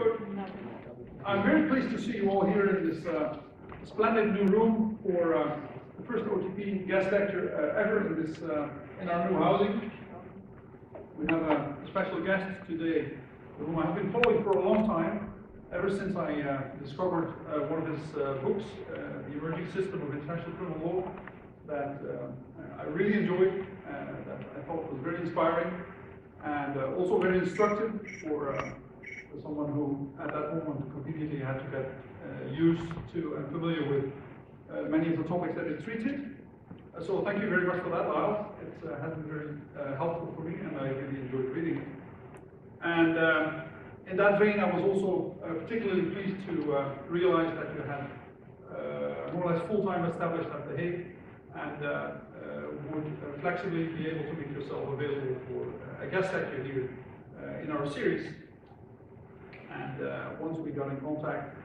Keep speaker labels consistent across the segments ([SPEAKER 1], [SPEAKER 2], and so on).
[SPEAKER 1] Good. I'm very pleased to see you all here in this uh, splendid new room for uh, the first OTP guest lecture uh, ever in this uh, in our new housing. We have a special guest today, whom I have been following for a long time, ever since I uh, discovered uh, one of his books, The Emerging System of International Criminal Law, that I really enjoyed, that I thought was very inspiring, and also very instructive for, for someone who, at that moment, immediately had to get uh, used to and familiar with uh, many of the topics that it treated. Uh, so thank you very much for that, Lyal. It uh, has been very uh, helpful for me, and I really enjoyed reading it. And uh, in that vein, I was also particularly pleased to realize that you had more or less full-time established at The Hague, and would flexibly be able to make yourself available for a guest lecture here in our series. And uh, once we got in contact,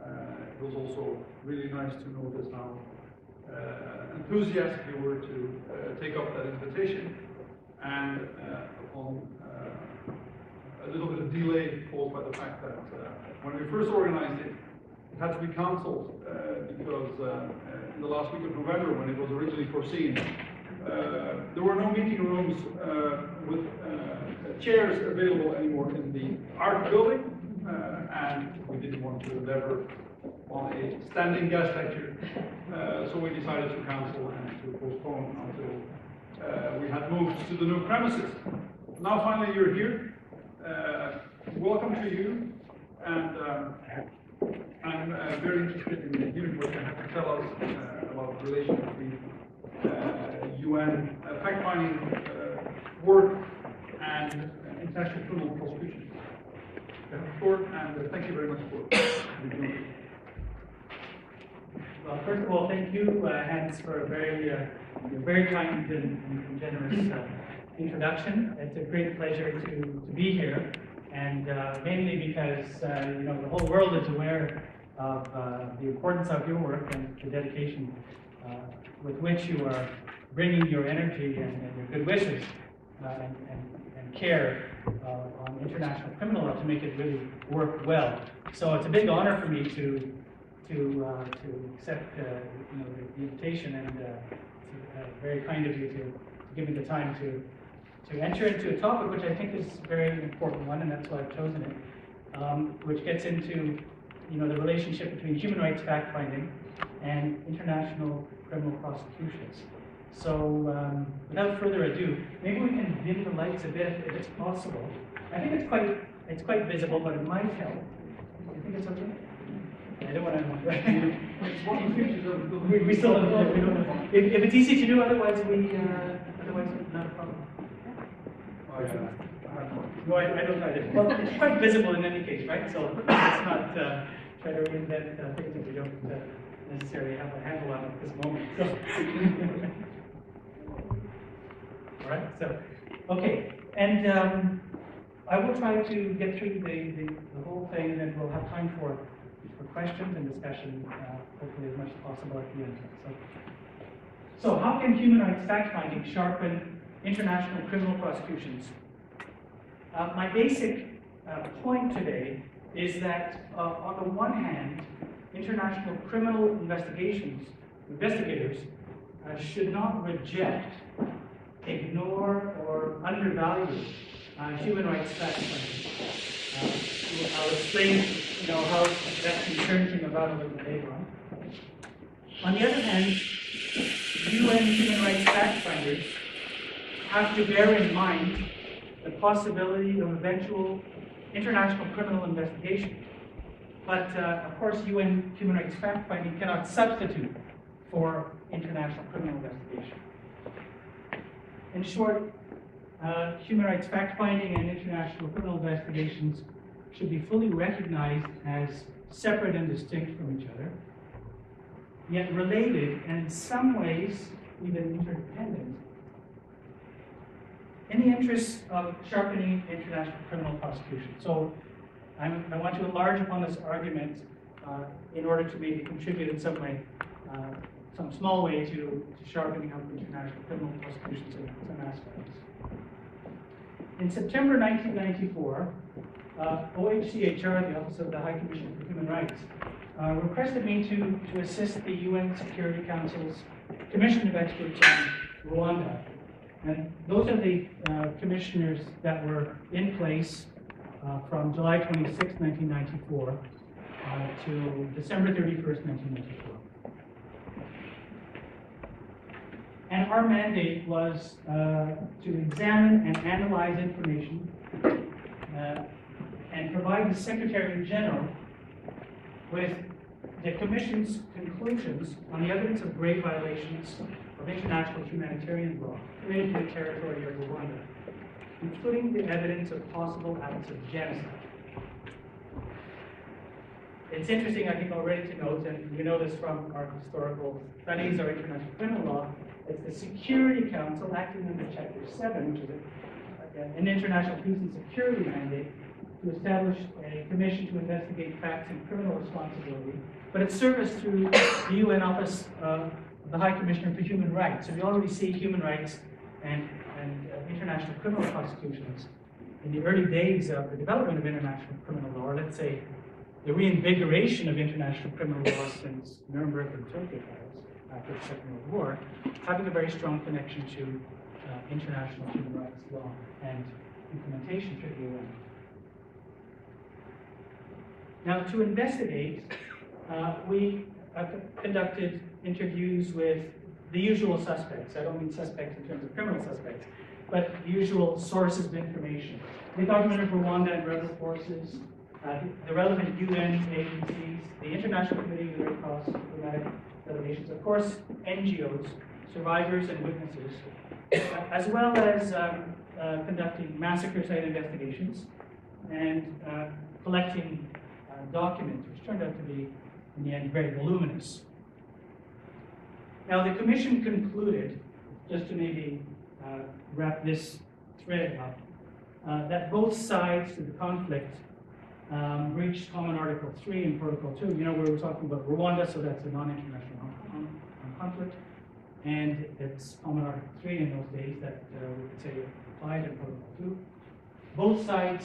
[SPEAKER 1] uh, it was also really nice to notice how uh, enthusiastic you were to take up that invitation. And upon a little bit of delay caused by the fact that when we first organized it, it had to be cancelled uh, because uh, in the last week of November, when it was originally foreseen, uh, there were no meeting rooms with chairs available anymore in the art building, and we didn't want to endeavor on a standing guest lecture, uh, so we decided to cancel and to postpone until uh, we had moved to the new premises. Now finally you're here. Uh, welcome to you, and um, I'm uh, very interested in hearing what you have to tell us uh, about the relation between uh, UN uh, fact-finding uh, work and uh, international criminal prosecution. Floor, and uh, thank you very much for.
[SPEAKER 2] Well, first of all, thank you, uh, Hans, for a very, uh, very kind and generous uh, introduction. It's a great pleasure to, to be here, and uh, mainly because uh, you know the whole world is aware of the importance of your work and the dedication with which you are bringing your energy and, and your good wishes and, and, and care international criminal law to make it really work well. So it's a big honor for me to to, uh, to accept, uh, you know, the- invitation and, uh, to, uh, very kind of you to, to give me the time to, to enter into a topic which I think is a very important one, and that's why I've chosen it, um, which gets into, you know, the relationship between human rights fact-finding and international criminal prosecutions. So, um, without further ado, maybe we can dim the lights a bit if it's possible. I think it's quite, it's quite visible, but it might help. You think it's okay? I don't want to. We, we still don't know. We don't. If, if it's easy to do, otherwise we, uh, otherwise not a problem.
[SPEAKER 1] I, uh,
[SPEAKER 2] No, I, I don't either. Well, it's quite visible in any case, right? So let's not uh, try to reinvent uh, things that we don't uh, necessarily have a handle on at this moment. So. All right. So, okay, and um, I will try to get through the, the, the whole thing, and we'll have time for for questions and discussion, uh, hopefully as much as possible at the end. So, so how can human rights fact-finding sharpen international criminal prosecutions? Uh, my basic uh, point today is that, uh, on the one hand, international criminal investigations, investigators, uh, should not reject, ignore, or undervalue uh, human rights fact-finding. Uh, I'll explain, you know, how that concerns him about a little later on. On the other hand, UN human rights fact-finders have to bear in mind the possibility of eventual international criminal investigation. But uh, of course, UN human rights fact-finding cannot substitute for international criminal investigation. In short, uh, human rights fact-finding and international criminal investigations should be fully recognized as separate and distinct from each other, yet related and in some ways even interdependent in the interest of sharpening international criminal prosecution. So I'm, I want to enlarge upon this argument uh, in order to maybe contribute in some way, uh, some small way to, to sharpening up international criminal prosecutions in some aspects. In September 1994, uh, OHCHR, the Office of the High Commissioner for Human Rights, uh, requested me to, to assist the UN Security Council's Commission of Experts on Rwanda. And those are the uh, commissioners that were in place uh, from July 26, 1994 uh, to December 31st, 1994. And our mandate was uh, to examine and analyze information uh, and provide the Secretary General with the Commission's conclusions on the evidence of grave violations of international humanitarian law committed in the territory of Rwanda, including the evidence of possible acts of genocide. It's interesting, I think, already to note, and we know this from our historical studies, our international criminal law, it's the Security Council acting under Chapter 7, which is a, an international peace and security mandate, to establish a commission to investigate facts and criminal responsibility, but it's serviced through the UN Office of the High Commissioner for Human Rights. So we already see human rights and, and uh, international criminal prosecutions in the early days of the development of international criminal law, or let's say the reinvigoration of international criminal law since Nuremberg and Tokyo trials after the Second World War, having a very strong connection to uh, international human rights law and implementation through the UN. Now, to investigate, uh, we conducted interviews with the usual suspects. I don't mean suspects in terms of criminal suspects, but usual sources of information. The government of Rwanda and rebel forces, uh, the relevant UN agencies, the International Committee of the Red Cross, the diplomatic of course, NGOs, survivors and witnesses, as well as um, uh, conducting massacre site investigations and uh, collecting uh, documents, which turned out to be, in the end, very voluminous. Now, the commission concluded, just to maybe uh, wrap this thread up, uh, that both sides to the conflict um, breached Common Article 3 and Protocol 2. You know, we were talking about Rwanda, so that's a non-international con- con- conflict. And it's Common Article 3 in those days that uh, we could say applied in Protocol 2. Both sides,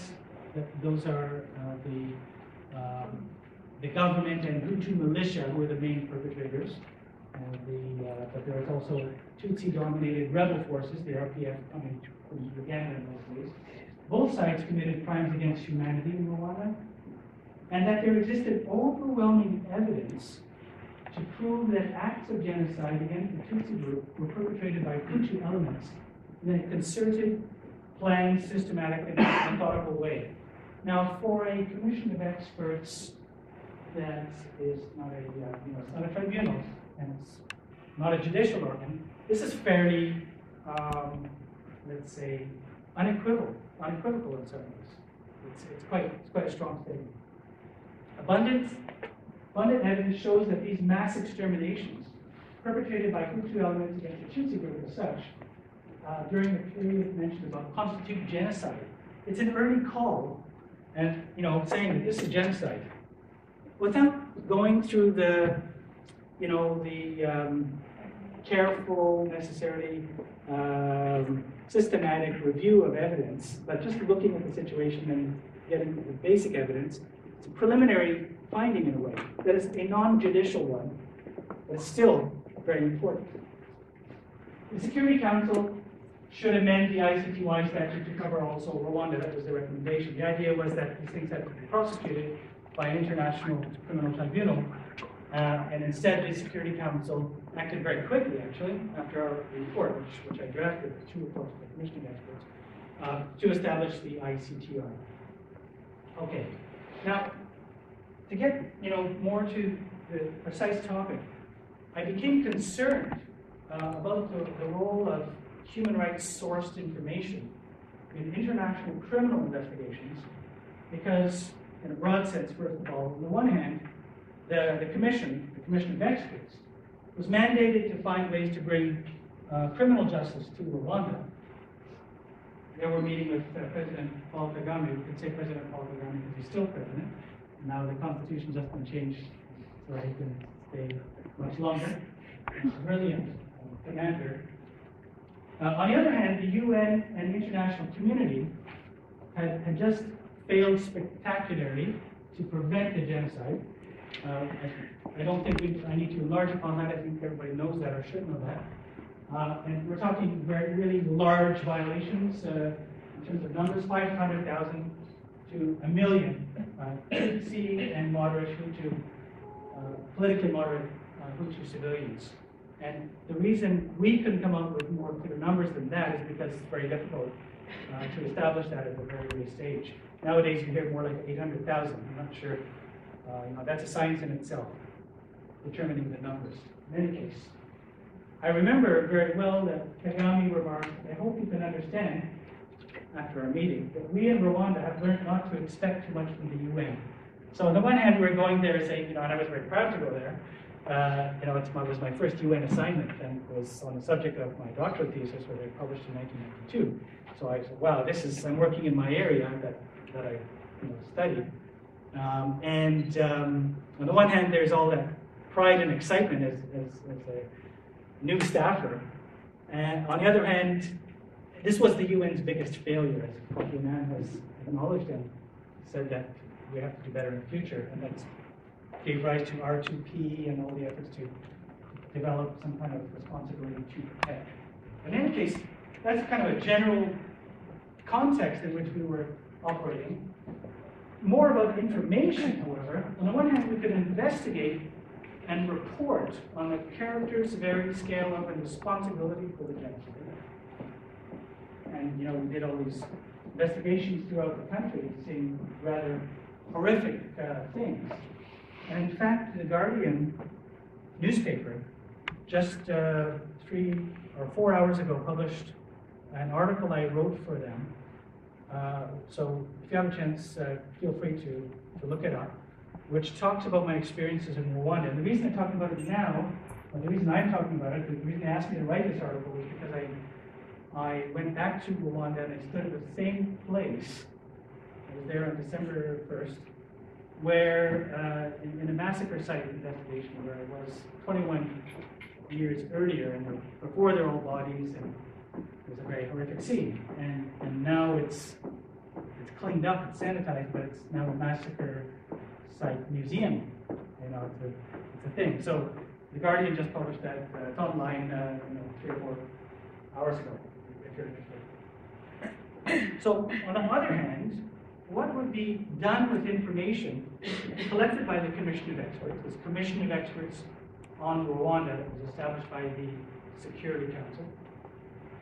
[SPEAKER 2] those are uh, the, um, the government and Hutu militia who are the main perpetrators. The, uh, but there was also Tutsi-dominated rebel forces, the RPF coming from Uganda in those days. Both sides committed crimes against humanity in Rwanda, and that there existed overwhelming evidence to prove that acts of genocide against the Tutsi group were perpetrated by Hutu elements in a concerted, planned, systematic, and methodical way. Now, for a commission of experts that is not a, uh, you know, it's not a tribunal, and it's not a judicial organ, this is fairly, um, let's say, unequivocal, unequivocal in some ways. It's, it's quite, it's quite a strong statement. Abundant, abundant evidence shows that these mass exterminations perpetrated by Hutu elements against the Tutsi group as such, uh, during the period mentioned above, constitute genocide. It's an early call, and you know, saying that this is genocide, without going through the, you know, the um, careful, necessarily um, systematic review of evidence, but just looking at the situation and getting the basic evidence, it's a preliminary finding in a way that is a non-judicial one, but still very important. The Security Council should amend the ICTY statute to cover also Rwanda. That was the recommendation. The idea was that these things had to be prosecuted by an international criminal tribunal. Uh, and instead, the Security Council acted very quickly, actually, after our report, which, which I drafted, two reports by commissioning experts, uh, to establish the ICTR. Okay, now, to get you know more to the precise topic, I became concerned uh, about the, the role of human rights sourced information in international criminal investigations because, in a broad sense, first of all, on the one hand, the, the Commission, the Commission of Experts, was mandated to find ways to bring uh, criminal justice to Rwanda. They were meeting with uh, President Paul Kagame. We could say President Paul Kagame because he's still president. Now the constitution just been changed so he can stay much longer. Brilliant commander. Uh, on the other hand, the UN and the international community had, had just failed spectacularly to prevent the genocide. Uh, I, I don't think we, I need to enlarge upon that. I think everybody knows that or should know that. Uh, and we're talking very, really large violations uh, in terms of numbers 500,000 to a million uh, Tutsi and moderate Hutu, uh, politically moderate uh, Hutu civilians. And the reason we couldn't come up with more clear numbers than that is because it's very difficult uh, to establish that at a very early stage. Nowadays, you hear more like 800,000. I'm not sure. Uh, you know, that's a science in itself, determining the numbers. In any case, I remember very well that Kagame remarked, I hope you can understand, after our meeting, that we in Rwanda have learned not to expect too much from the UN. So on the one hand, we're going there saying, you know, and I was very proud to go there. Uh, you know, it's my, it was my first UN assignment and it was on the subject of my doctoral thesis, which I published in 1992. So I said, wow, this is, I'm working in my area that, that I you know, studied. Um, and um, on the one hand, there's all that pride and excitement as, as, as a new staffer. And on the other hand, this was the UN's biggest failure, as Kofi Annan has acknowledged and said that we have to do better in the future. And that's gave rise to R2P and all the efforts to develop some kind of responsibility to protect. In any case, that's kind of a general context in which we were operating. More about information, however, on the one hand, we could investigate and report on the characters, severity, scale of, and responsibility for the genocide. And, you know, we did all these investigations throughout the country, seeing rather horrific uh, things. And in fact, the Guardian newspaper just uh, three or four hours ago published an article I wrote for them. Uh, so if you have a chance, uh, feel free to, to look it up, which talks about my experiences in Rwanda. And the reason I'm talking about it now, or the reason I'm talking about it, the reason they asked me to write this article was because I, I went back to Rwanda and I stood at the same place. I was there on December 1st, where uh, in, in, a massacre site investigation where I was 21 years earlier, and before their old bodies, and it was a very horrific scene. And, and now it's it's cleaned up, it's sanitized, but it's now a massacre site museum. You know, it's a, it's a thing. So the Guardian just published that. Uh, it's online, uh, you know, three or four hours ago, if you're interested. So on the other hand, what would be done with information collected by the Commission of Experts, this Commission of Experts on Rwanda that was established by the Security Council,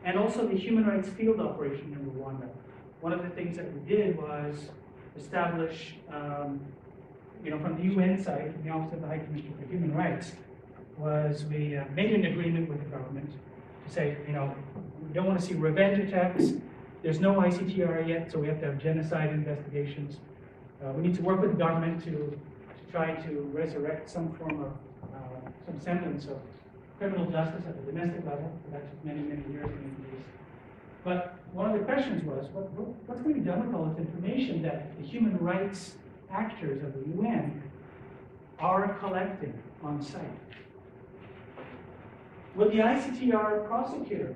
[SPEAKER 2] and also the Human Rights Field Operation in Rwanda. One of the things that we did was establish, um, you know, from the UN side, from the Office of the High Commissioner for Human Rights, was we uh, made an agreement with the government to say, you know, we don't want to see revenge attacks, there's no ICTR yet, so we have to have genocide investigations. Uh, we need to work with the government to, to try to resurrect some form of, uh, some semblance of criminal justice at the domestic level. For that took many, many years, many years. But one of the questions was, what, what, what's going to be done with all this information that the human rights actors of the UN are collecting on site? Will the ICTR prosecutor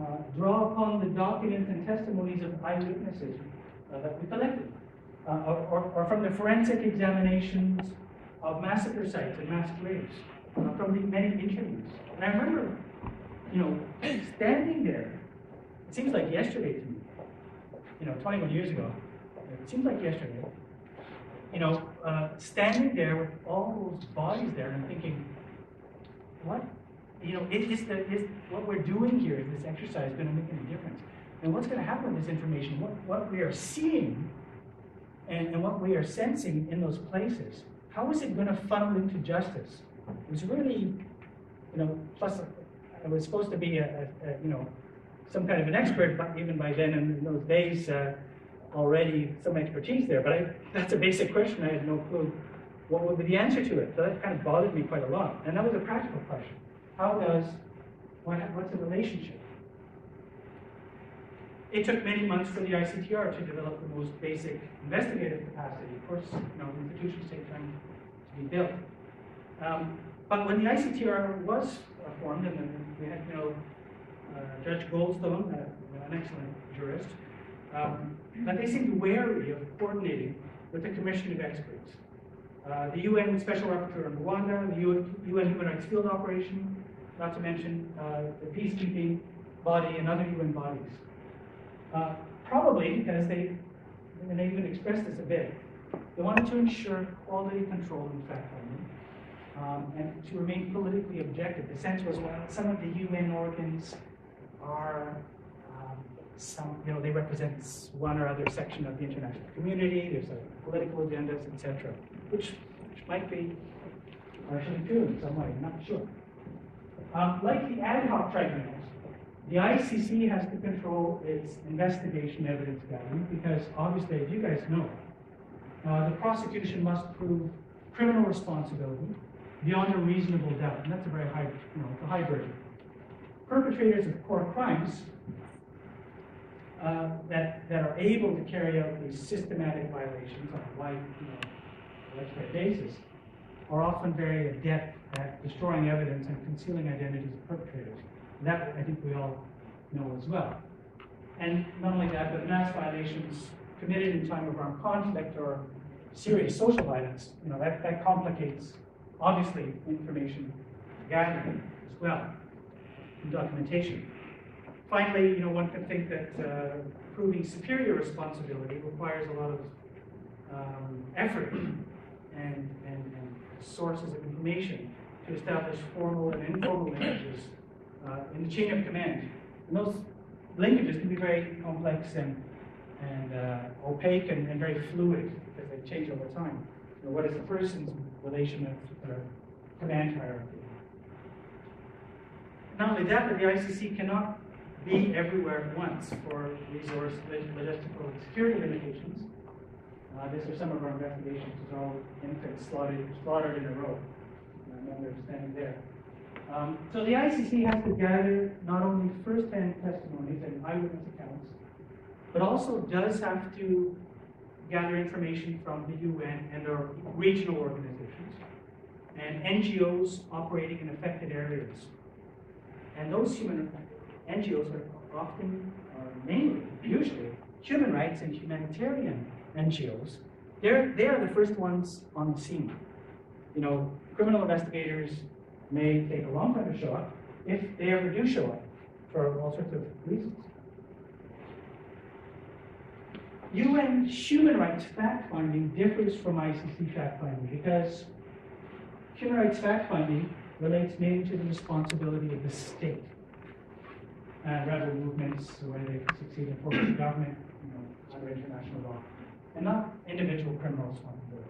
[SPEAKER 2] uh, draw upon the documents and testimonies of eyewitnesses uh, that we collected, uh, or, or, from the forensic examinations of massacre sites and mass graves, from the many interviews. And I remember, you know, standing there, it seems like yesterday to me, you know, 21 years ago, it seems like yesterday, you know, uh, standing there with all those bodies there and thinking, what you know, is, the, is what we're doing here, is this exercise going to make any difference? And what's going to happen with this information? What, what we are seeing and, and what we are sensing in those places, how is it going to funnel into justice? It was really, you know, plus I was supposed to be a, a, a you know, some kind of an expert, but even by then in those days, uh, already some expertise there. But I, that's a basic question. I had no clue what would be the answer to it. So that kind of bothered me quite a lot. And that was a practical question. How does, what, what's the relationship? It took many months for the ICTR to develop the most basic investigative capacity. Of course, you know, institutions take time to be built. Um, but when the ICTR was uh, formed, and we had, you know, uh, Judge Goldstone, uh, an excellent jurist, um, but they seemed wary of coordinating with the Commission of Experts. Uh, the UN Special Rapporteur on Rwanda, the UN Human Rights Field Operation, not to mention uh, the peacekeeping body and other UN bodies. Uh, probably because they, and they even expressed this a bit, they wanted to ensure quality control in fact-finding um, and to remain politically objective. The sense was, well, some of the UN organs are um, some, you know, they represent one or other section of the international community. There's political agendas, etc., which, which might be partially true in some way. I'm not sure. Um, like the ad hoc tribunals, the ICC has to control its investigation evidence gathering because obviously, as you guys know, uh, the prosecution must prove criminal responsibility beyond a reasonable doubt, and that's a very high, you know, a high burden. Perpetrators of core crimes uh, that, that are able to carry out these systematic violations on a wide, you know, widespread basis are often very adept at destroying evidence and concealing identities of perpetrators. That I think we all know as well. And not only that, but mass violations committed in time of armed conflict or serious social violence, you know, that, that complicates, obviously, information gathering as well, and documentation. Finally, you know, one could think that uh, proving superior responsibility requires a lot of um, effort and, and, and sources of information to establish formal and informal linkages uh, in the chain of command. And those linkages can be very complex and, and uh, opaque and, and, very fluid because they change over time. Know, what is the person's relation of uh, command hierarchy? Not only that, but the ICC cannot be everywhere at once for resource, logistical, and security limitations. Uh, these are some of our investigations. It's all infants slaughtered, slaughtered in a row. I remember standing there. Um, so the ICC has to gather not only first-hand testimonies and eyewitness accounts, but also does have to gather information from the UN and our regional organizations and NGOs operating in affected areas. And those human NGOs are often, or mainly, usually, human rights and humanitarian NGOs. They're, they are the first ones on the scene. You know, criminal investigators may take a long time to show up, if they ever do show up, for all sorts of reasons. UN human rights fact-finding differs from ICC fact-finding because human rights fact-finding relates mainly to the responsibility of the state. Uh, rebel movements, where they succeed in forming the government, you know, under international law, and not individual criminal responsibility,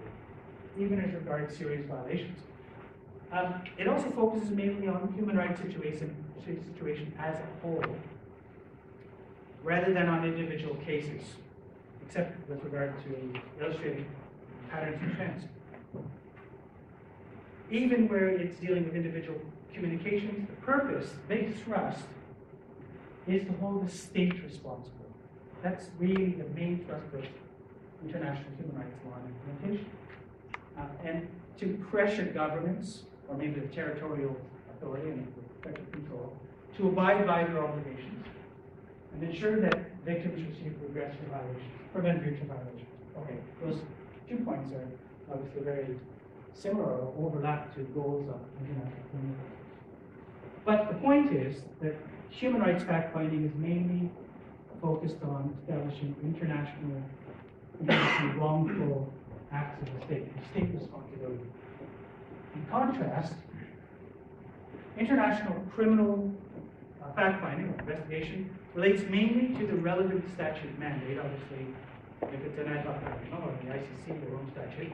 [SPEAKER 2] even as regards serious violations. Um, it also focuses mainly on human rights situation, situation as a whole, rather than on individual cases, except with regard to illustrating patterns and trends. Even where it's dealing with individual communications, the purpose, big thrust, is to hold the state responsible. That's really the main thrust of international human rights law and implementation. Uh, and to pressure governments, or maybe the territorial authority and effective control, to abide by their obligations and ensure that victims receive redress for violations, prevent future violations. Okay, those two points are obviously very similar or overlap to goals of international community. But the point is that human rights fact-finding is mainly focused on establishing international, wrongful acts of the state, state responsibility. In contrast, international criminal uh, fact-finding or investigation relates mainly to the relevant statute mandate, obviously, if it's an ad hoc tribunal or the ICC, their own statute,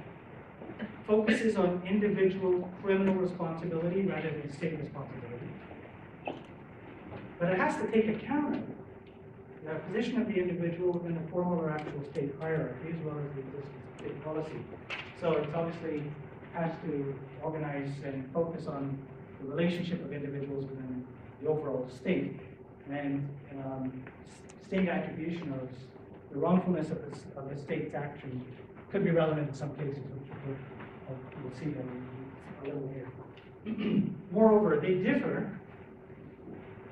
[SPEAKER 2] focuses on individual criminal responsibility rather than state responsibility. But it has to take account of the position of the individual within a formal or actual state hierarchy as well as the existence of state policy. So it's obviously has to organize and focus on the relationship of individuals within the overall state and um, state attribution of the wrongfulness of the, of the state's action could be relevant in some cases, which we'll, we'll see them a little here. Moreover, they differ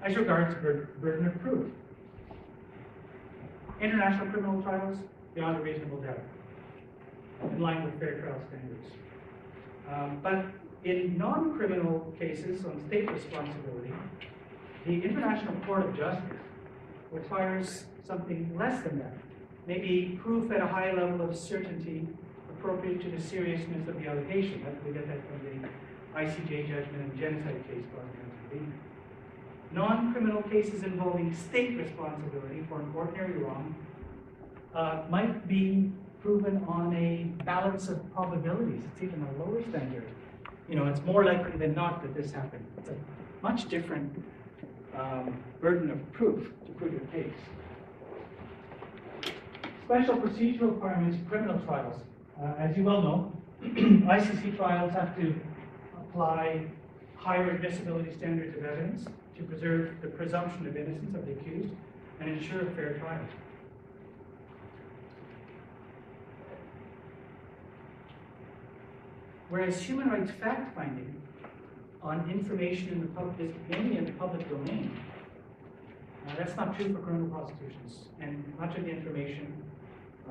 [SPEAKER 2] as regards burden of proof. international criminal trials, beyond a reasonable doubt, in line with fair trial standards. Um, But in non-criminal cases on state responsibility, the International Court of Justice requires something less than that. Maybe proof at a high level of certainty appropriate to the seriousness of the allegation. We get that from the ICJ judgment in genocide case. Non-criminal cases involving state responsibility for an ordinary wrong uh, might be proven on a balance of probabilities. It's even a lower standard. You know, it's more likely than not that this happened. It's a much different um, burden of proof to prove your case. Special procedural requirements in criminal trials. Uh, as you well know, ICC trials have to apply higher admissibility standards of evidence to preserve the presumption of innocence of the accused and ensure a fair trial. Whereas human rights fact-finding on information in the public mainly in the public domain, uh, that's not true for criminal prosecutions, and much of the information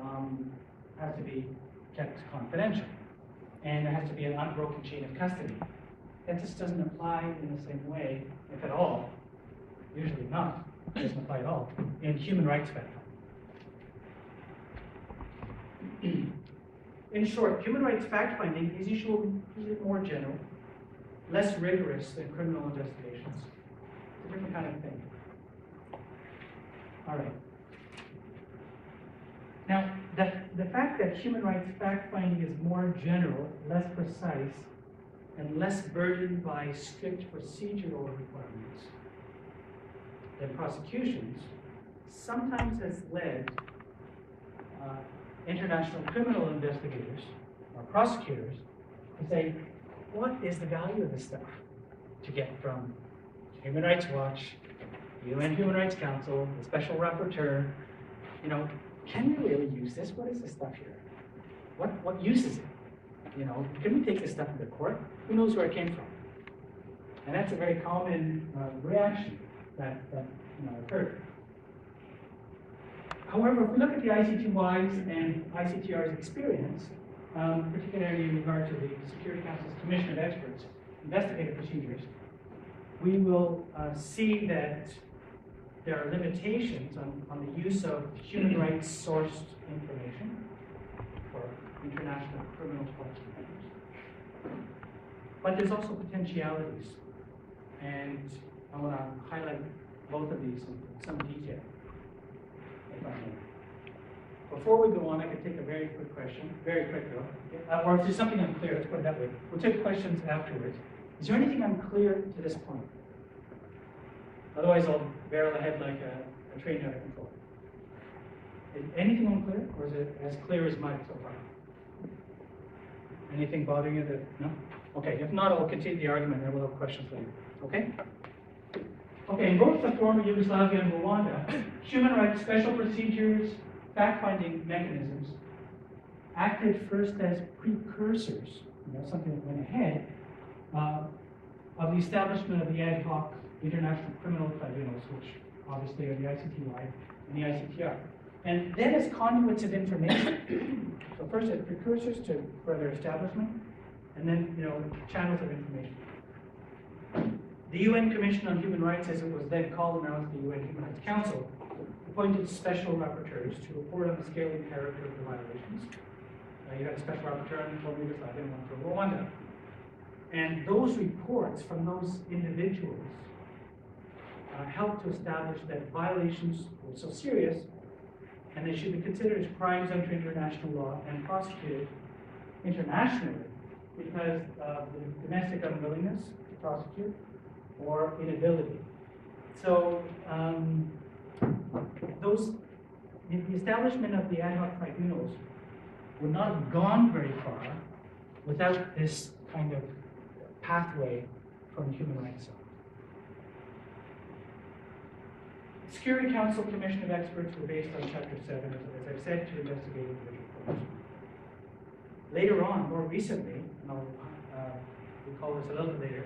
[SPEAKER 2] um, has to be kept confidential, and there has to be an unbroken chain of custody. That just doesn't apply in the same way, if at all, usually not, it doesn't apply at all, in human rights fact. In short, human rights fact-finding is usually more general, less rigorous than criminal investigations. It's a different kind of thing. All right. Now, the, the fact that human rights fact-finding is more general, less precise, and less burdened by strict procedural requirements than prosecutions sometimes has led uh, international criminal investigators or prosecutors to say, what is the value of this stuff to get from Human Rights Watch, UN Human Rights Council, the Special Rapporteur? You know, can we really use this? What is this stuff here? What, what use is it? You know, can we take this stuff into court? Who knows where it came from? And that's a very common uh, reaction that, that you know, occurred. However, if we look at the ICTY's and ICTR's experience, um, particularly in regard to the Security Council's Commission of Experts investigative procedures, we will uh, see that there are limitations on, on the use of human rights sourced information for international criminal prosecutions. But there's also potentialities, and I want to highlight both of these in some detail. if I may. Before we go on, I could take a very quick question, very quick though, Uh, or if there's something unclear, let's put it that way. We'll take questions afterwards. Is there anything unclear to this point? Otherwise, I'll barrel ahead like a, a train out of control. Is anything unclear, or is it as clear as mud so far? Anything bothering you that, no? Okay, if not, I'll continue the argument and we'll have questions later, okay? Okay, in both the former Yugoslavia and Rwanda, human rights special procedures, fact-finding mechanisms acted first as precursors, you know, something that went ahead uh, of the establishment of the ad hoc international criminal tribunals, which obviously are the ICTY and the ICTR. And then as conduits of information, so first as precursors to further establishment, and then, you know, channels of information. The UN Commission on Human Rights, as it was then called now as the UN Human Rights Council, appointed special rapporteurs to report on the scale and character of the violations. Uh, you had a special rapporteur on the former Yugoslavia and one for Rwanda. And those reports from those individuals uh, helped to establish that violations were so serious and they should be considered as crimes under international law and prosecuted internationally because of the domestic unwillingness to prosecute or inability. So um, those, the establishment of the ad hoc tribunals would not have gone very far without this kind of pathway from human rights. Security Council Commission of Experts were based on Chapter 7, as as I've said, to investigate individual crimes. Later on, more recently, and I'll uh, recall this a little bit later,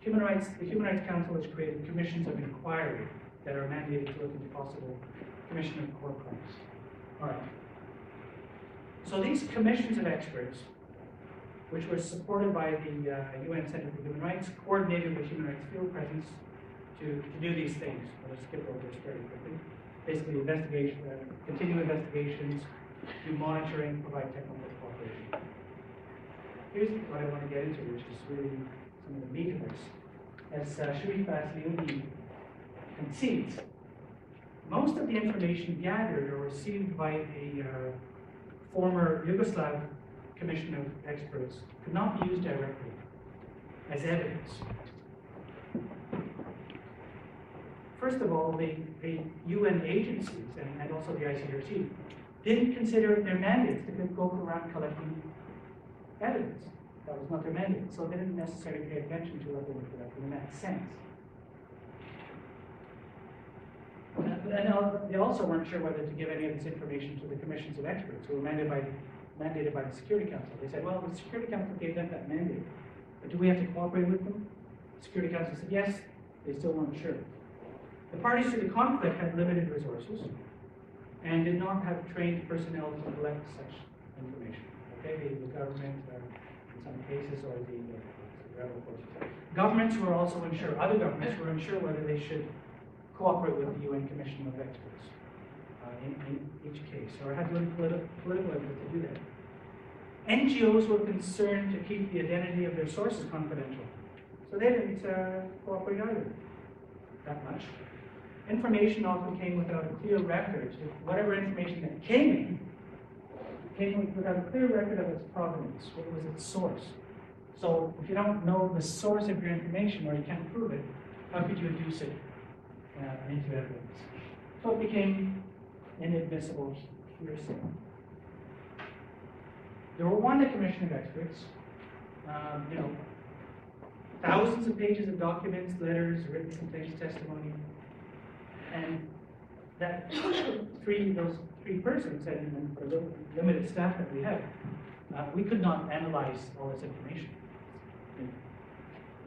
[SPEAKER 2] Human Rights, the Human Rights Council has created commissions of inquiry that are mandated to look into possible commission of core crimes. All right. So these commissions of experts, which were supported by the uh, UN Center for Human Rights, coordinated with Human Rights Field Presence to, to do these things. I'll just skip over this very quickly. Basically, investigation, uh, continue investigations, do monitoring, provide technical cooperation. Here's what I want to get into, which is really some of the meat of this. As uh, Cherif concedes, most of the information gathered or received by a uh, former Yugoslav commission of experts could not be used directly as evidence. First of all, the, the UN agencies and, and also the ICRC didn't consider their mandates to go around collecting evidence. That was not their mandate. So they didn't necessarily pay attention to were collecting in that sense. Uh, And they also weren't sure whether to give any of this information to the commissions of experts who were mandated by, mandated by the Security Council. They said, well, the Security Council gave them that mandate, but do we have to cooperate with them? The Security Council said yes, they still weren't sure. The parties to the conflict had limited resources and did not have trained personnel to collect such information. Okay, the, the government, uh, in some cases, or the, uh, rebel forces. Governments were also unsure, other governments were unsure whether they should cooperate with the UN Commission of Experts uh, in, in each case, or had politi- politi- political input to do that. NGOs were concerned to keep the identity of their sources confidential, so they didn't uh, cooperate either that much. Information often came without a clear record. If Whatever information that came in came without a clear record of its provenance. What was its source? So if you don't know the source of your information or you can't prove it, how could you induce it uh, into evidence? So it became inadmissible hearsay. The Rwanda Commission of Experts, um, you know, thousands of pages of documents, letters, written complaints, testimony, and that three, those three persons and, the limited staff that we have, uh, we could not analyze all this information in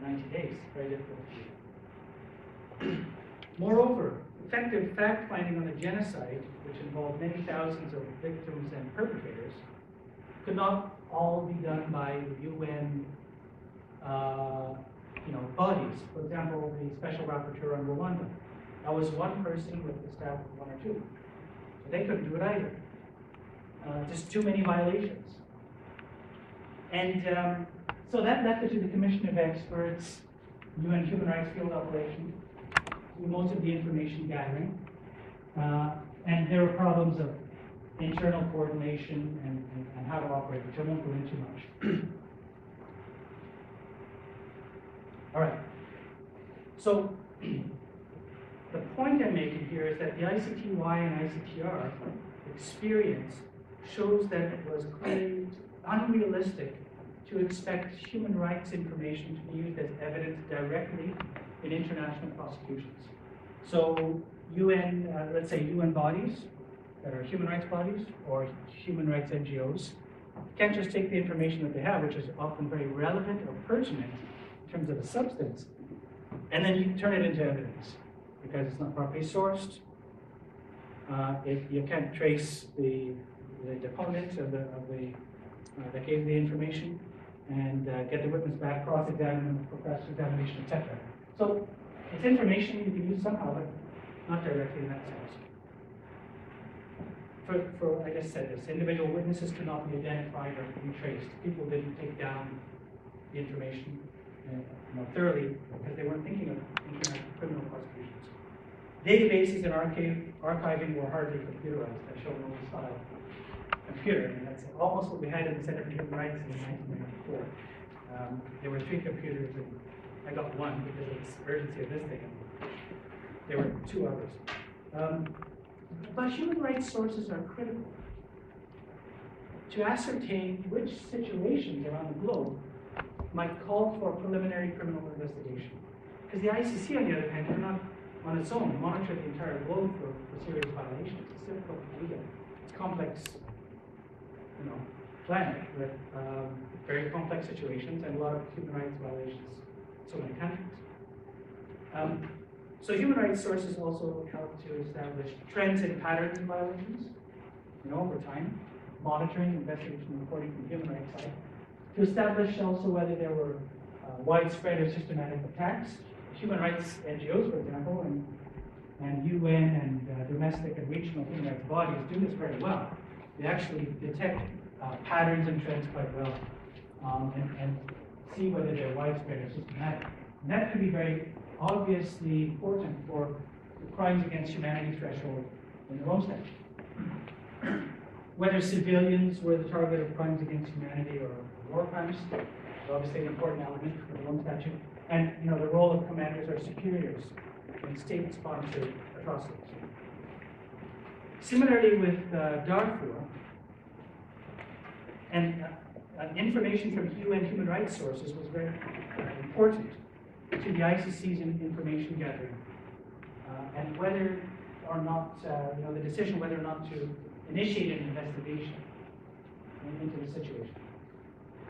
[SPEAKER 2] 90 days, very difficult. Moreover, effective fact-finding on the genocide, which involved many thousands of victims and perpetrators, could not all be done by the UN, uh, you know, bodies. For example, the Special Rapporteur on Rwanda. That was one person with the staff of one or two. So they couldn't do it either. Uh, just too many violations. And um, so that left it to the Commission of Experts, UN Human Rights Field Operation, most of the information gathering. Uh, and there were problems of internal coordination and, and, and how to operate, which I won't go into much. All right. So the point I'm making here is that the ICTY and ICTR experience shows that it was clearly unrealistic to expect human rights information to be used as evidence directly in international prosecutions. So UN, uh, let's say UN bodies, that are human rights bodies or human rights NGOs, can't just take the information that they have, which is often very relevant or pertinent in terms of the substance, and then you turn it into evidence because it's not properly sourced. Uh, if you can't trace the, the deponent of the, of the uh, that gave the information and uh, get the witness back, cross-examine cross-examination, etc. So it's information you can use somehow, but not directly in that sense. For, for, I just said this, individual witnesses could not be identified or be traced. People didn't take down the information uh, know, thoroughly because they weren't thinking of criminal prosecutions. Databases and archive, archiving were hardly computerized. I showed no style computer, and that's almost what we had in the Center for Human Rights in 1994. Um, there were three computers, and I got one because of the urgency of this thing. There were two others. Um, but human rights sources are critical to ascertain which situations around the globe might call for preliminary criminal investigation. Because the ICC, on the other hand, cannot on its own monitor the entire globe for, for serious violations. It's difficult to do that. It's complex, you know, planet with um, very complex situations and a lot of human rights violations so many countries. Um, So human rights sources also help to establish trends and patterns in violations, you know, over time, monitoring, investigation, reporting from human rights side, to establish also whether there were uh, widespread or systematic attacks. Human rights NGOs, for example, and, and UN and uh, domestic and regional human rights bodies do this very well. They actually detect uh, patterns and trends quite well um, and, and see whether they're widespread or systematic. And that could be very obviously important for the crimes against humanity threshold in the Rome Statute. Whether civilians were the target of crimes against humanity or war crimes, is obviously an important element for the Rome Statute. And, you know, the role of commanders or superiors in state-sponsored atrocities. Similarly with uh, Darfur, and uh, information from UN human rights sources was very important to the ICC's information gathering. Uh, and whether or not, uh, you know, the decision whether or not to initiate an investigation into the situation.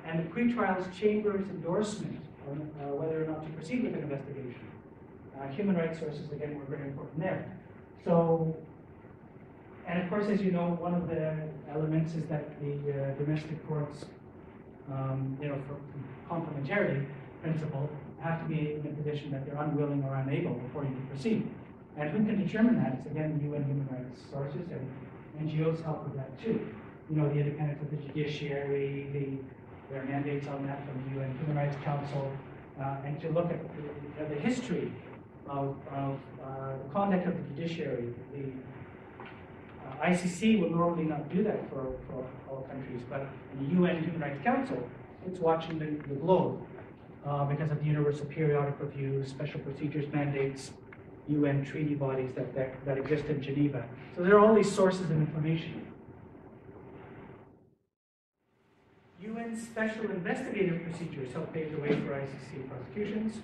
[SPEAKER 2] And the pre-trials chamber's endorsement on uh, whether or not to proceed with an investigation. Uh, human rights sources, again, were very important there. So, and of course, as you know, one of the elements is that the uh, domestic courts, um, you know, for complementarity principle, have to be in a position that they're unwilling or unable before you proceed. And who can determine that? It's again the UN human rights sources and NGOs help with that too. You know, the independence of the judiciary, the, there are mandates on that from the UN Human Rights Council, uh, and to look at the, the history of, of uh, the conduct of the judiciary. The ICC will normally not do that for, for all countries, but the UN Human Rights Council, it's watching the, the globe uh, because of the Universal Periodic Review, special procedures mandates, UN treaty bodies that, that, that exist in Geneva. So there are all these sources of information. UN special investigative procedures help pave the way for ICC prosecutions.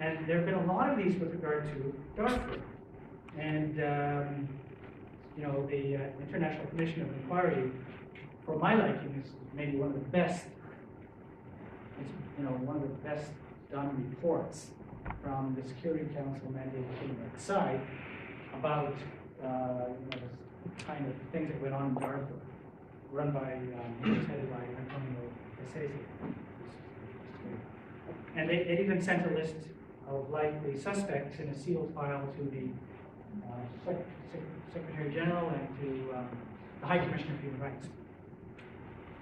[SPEAKER 2] And there have been a lot of these with regard to Darfur. And, um, you know, the uh, International Commission of Inquiry, for my liking, is maybe one of the best, it's, you know, one of the best done reports from the Security Council mandated human side about, uh, you know, this kind of things that went on in Darfur, run by, um, headed by Antonio Cassese. And they, they even sent a list of likely suspects in a sealed file to the Sec- Sec- Secretary General and to um, the High Commissioner for Human Rights.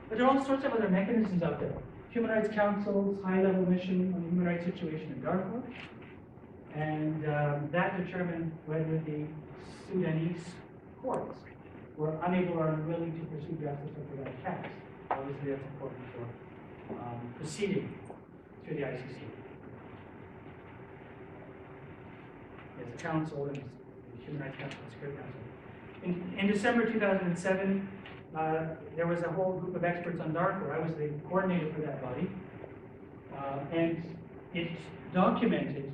[SPEAKER 2] But there are all sorts of other mechanisms out there. Human Rights Council's high-level mission on the human rights situation in Darfur, and um, that determined whether the Sudanese courts were unable or unwilling to pursue justice over that attacks. Obviously, that's important for um, proceeding to the ICC. There's a council and Human Rights Council and Security Council. In, in December 2007, uh, there was a whole group of experts on Darfur. I was the coordinator for that body. Uh, and it documented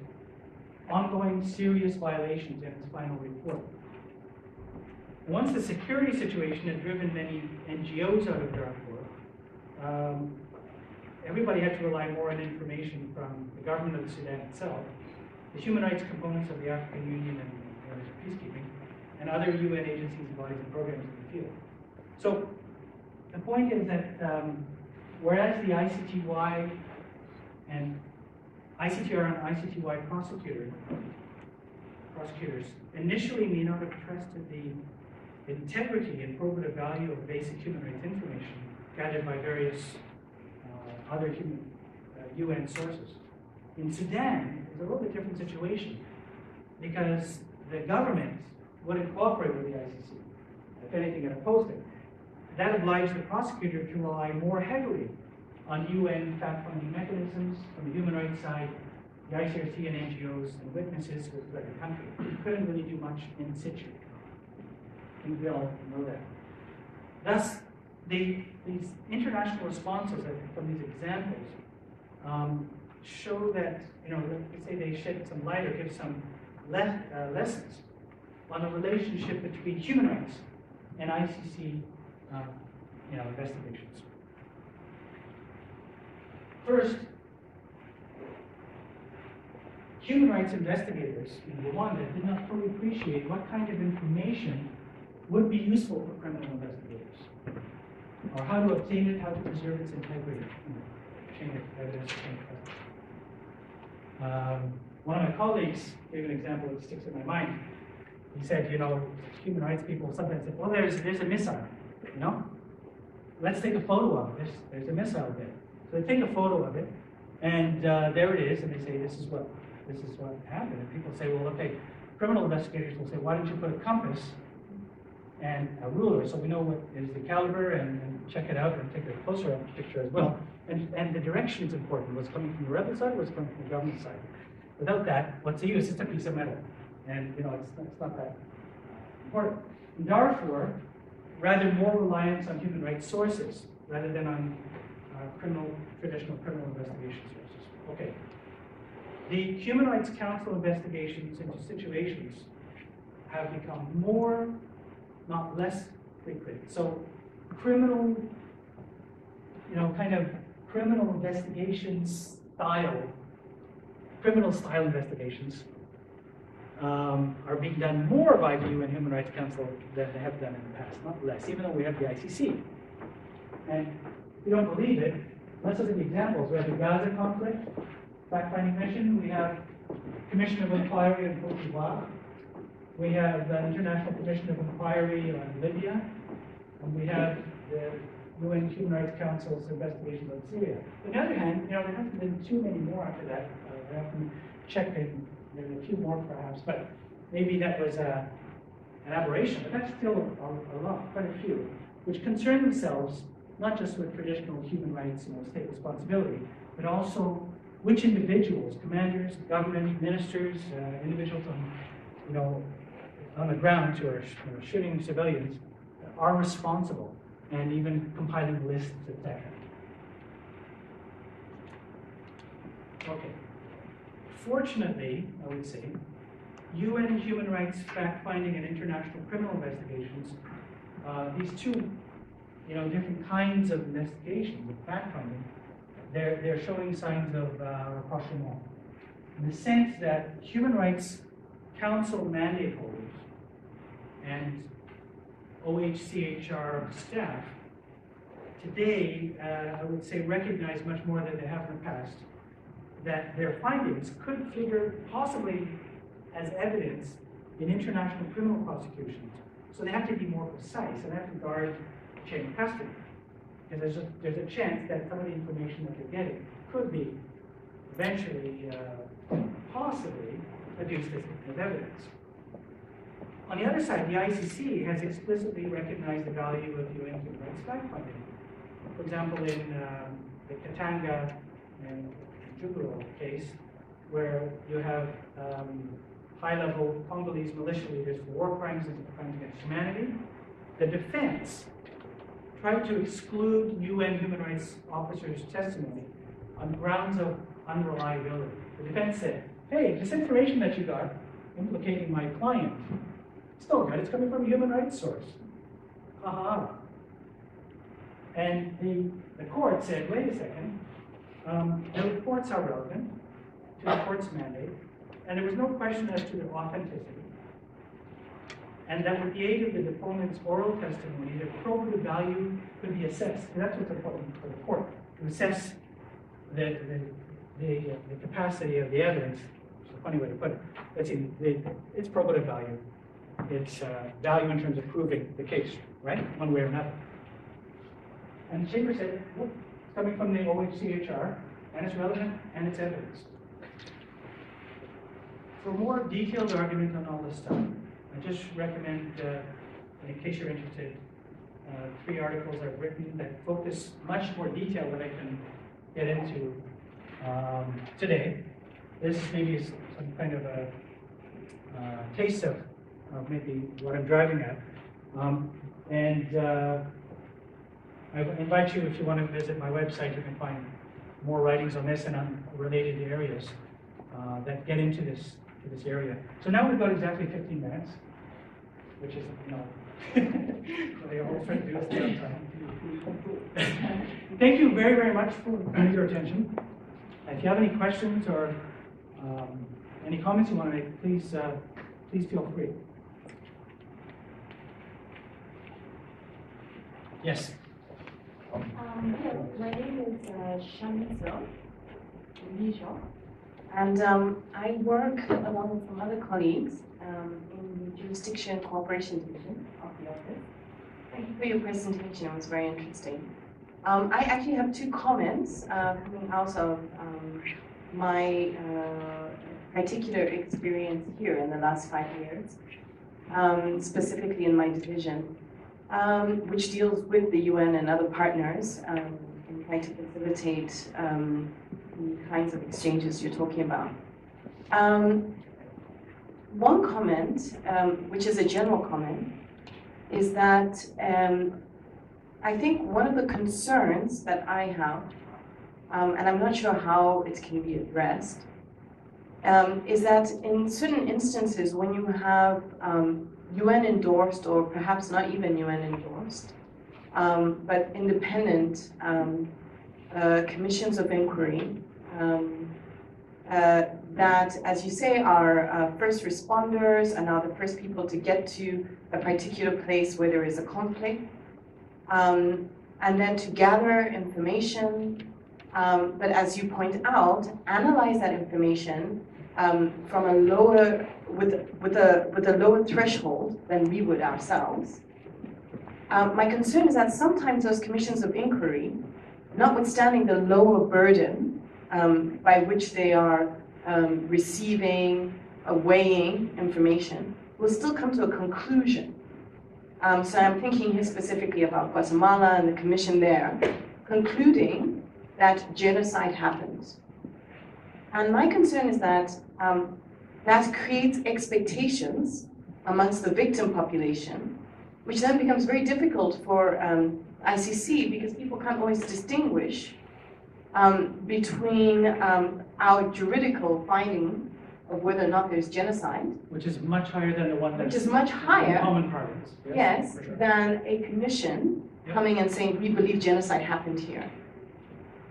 [SPEAKER 2] ongoing serious violations in its final report. Once the security situation had driven many NGOs out of Darfur, um, everybody had to rely more on information from the government of Sudan itself, the human rights components of the African Union and and peacekeeping, and other UN agencies bodies and programs in the field. So the point is that um, whereas the ICTY and ICTR and ICTY prosecutor, prosecutors initially may not have trusted the integrity and probative value of basic human rights information gathered by various uh, other human, uh, UN sources. In Sudan, it's a little bit different situation because the government wouldn't cooperate with the ICC. If anything, it opposed it. That obliged the prosecutor to rely more heavily on UN fact-finding mechanisms from the human rights side, the ICRC and NGOs and witnesses with the country. Couldn't really do much in situ. I think we all know that. Thus, the, these international responses from these examples um, show that, you know, let's say they shed some light or give some le- uh, lessons on the relationship between human rights and ICC, uh, you know, investigations. First, human rights investigators in Rwanda did not fully appreciate what kind of information would be useful for criminal investigators, or how to obtain it, how to preserve its integrity. Chain of evidence, chain of custody. Um, one of my colleagues gave an example that sticks in my mind. He said, you know, human rights people sometimes say, well, there's, there's a missile, you know? Let's take a photo of it. There's a missile there. So they take a photo of it, and uh, there it is, and they say, this is what, this is what happened. And people say, well, okay, criminal investigators will say, why don't you put a compass and a ruler so we know what is the caliber and, and check it out and take a closer picture as well. And, and the direction is important. Was coming from the rebel side was coming from the government side? Without that, what's the use? It's a piece of metal. And, you know, it's, it's not that important. In Darfur, rather more reliance on human rights sources rather than on uh, criminal, traditional criminal investigation sources. Okay. The Human Rights Council investigations into situations have become more, not less frequent. So criminal, you know, kind of criminal investigations style, criminal style investigations um, are being done more by the UN Human Rights Council than they have done in the past, not less, even though we have the ICC. And if you don't believe it, let's look at the examples. We have the Gaza conflict, fact-finding mission. We have Commission of Inquiry in Cote d'Ivoire. We have the International Commission of Inquiry on Libya. And we have the UN Human Rights Council's investigations on Syria. On the other hand, you know, there haven't been too many more after that. Uh, I haven't checked in, there's a few more perhaps, but maybe that was a, an aberration, but that's still a, a lot, quite a few, which concern themselves not just with traditional human rights, you know, state responsibility, but also which individuals, commanders, government, ministers, uh, individuals on, you know, on the ground who are you know, shooting civilians are responsible, and even compiling lists, etc. Okay. Fortunately, I would say, UN human rights fact-finding and international criminal investigations, uh, these two you know, different kinds of investigations, of fact-finding, they're, they're showing signs of uh, rapprochement. In the sense that human rights council mandate holders and OHCHR staff today, uh, I would say, recognize much more than they have in the past that their findings could figure possibly as evidence in international criminal prosecutions. So they have to be more precise and have to guard chain of custody. Because there's a, there's a chance that some of the information that they're getting could be eventually, uh, possibly, adduced as, evidence. On the other side, the ICC has explicitly recognized the value of UN human rights fact finding. For example, in um, the Katanga and Ngudjolo case, where you have um, high-level Congolese militia leaders for war crimes and crimes against humanity, the defense tried to exclude UN human rights officers' testimony on grounds of unreliability. The defense said, hey, this information that you got implicating my client, it's no good, it's coming from a human rights source. Ha ha. And the, the court said, wait a second, um, the reports are relevant to the court's mandate, and there was no question as to their authenticity and that with the aid of the deponent's oral testimony, the probative value could be assessed. And that's what's important for the court, to assess the, the, the, the capacity of the evidence. It's a funny way to put it. Let's see, the, its probative value, its uh, value in terms of proving the case, right? One way or another. And the chamber said, it's coming from the OHCHR, and it's relevant, and it's evidence. For more detailed argument on all this stuff, I just recommend, uh, in case you're interested, uh, three articles I've written that focus much more detail than I can get into um, today. This maybe is some kind of a uh, taste of, of maybe what I'm driving at. Um, and I invite you, if you want to visit my website, you can find more writings on this and on related areas uh, that get into this to this area. So now we've got exactly 15 minutes which is, you know, they always try to do is stay time. Thank you very, very much for your attention. If you have any questions or um, any comments you want to make, please, uh, please feel free. Yes.
[SPEAKER 3] Um, my name is uh, Shami Zhou, and um, I work along with some other colleagues um, in the Jurisdiction Cooperation Division of the office. Thank you for your presentation, it was very interesting. Um, I actually have two comments uh, coming out of um, my uh, particular experience here in the last five years, um, specifically in my division um, which deals with the UN and other partners um, in trying to facilitate um, the kinds of exchanges you're talking about. Um, one comment, um, which is a general comment, is that um, I think one of the concerns that I have, and I'm not sure how it can be addressed, is that in certain instances when you have UN endorsed, or perhaps not even UN endorsed, um, but independent um, uh, commissions of inquiry um, uh, that, as you say, are uh, first responders and are the first people to get to a particular place where there is a conflict, um, and then to gather information. Um, but as you point out, analyze that information um, from a lower, with, with, a, with a lower threshold than we would ourselves. Um, my concern is that sometimes those commissions of inquiry, notwithstanding the lower burden um, by which they are um, receiving, uh, weighing information, will still come to a conclusion. Um, so I'm thinking here specifically about Guatemala and the commission there, concluding that genocide happened. And my concern is that um, that creates expectations amongst the victim population, which then becomes very difficult for um, ICC because people can't always distinguish um, between um, our juridical finding of whether or not there's genocide,
[SPEAKER 2] Which is much higher than the one that's.
[SPEAKER 3] which is much higher,
[SPEAKER 2] Common parlance.
[SPEAKER 3] yes,
[SPEAKER 2] for sure.
[SPEAKER 3] than a commission
[SPEAKER 2] Yeah.
[SPEAKER 3] coming and saying, we believe genocide happened here.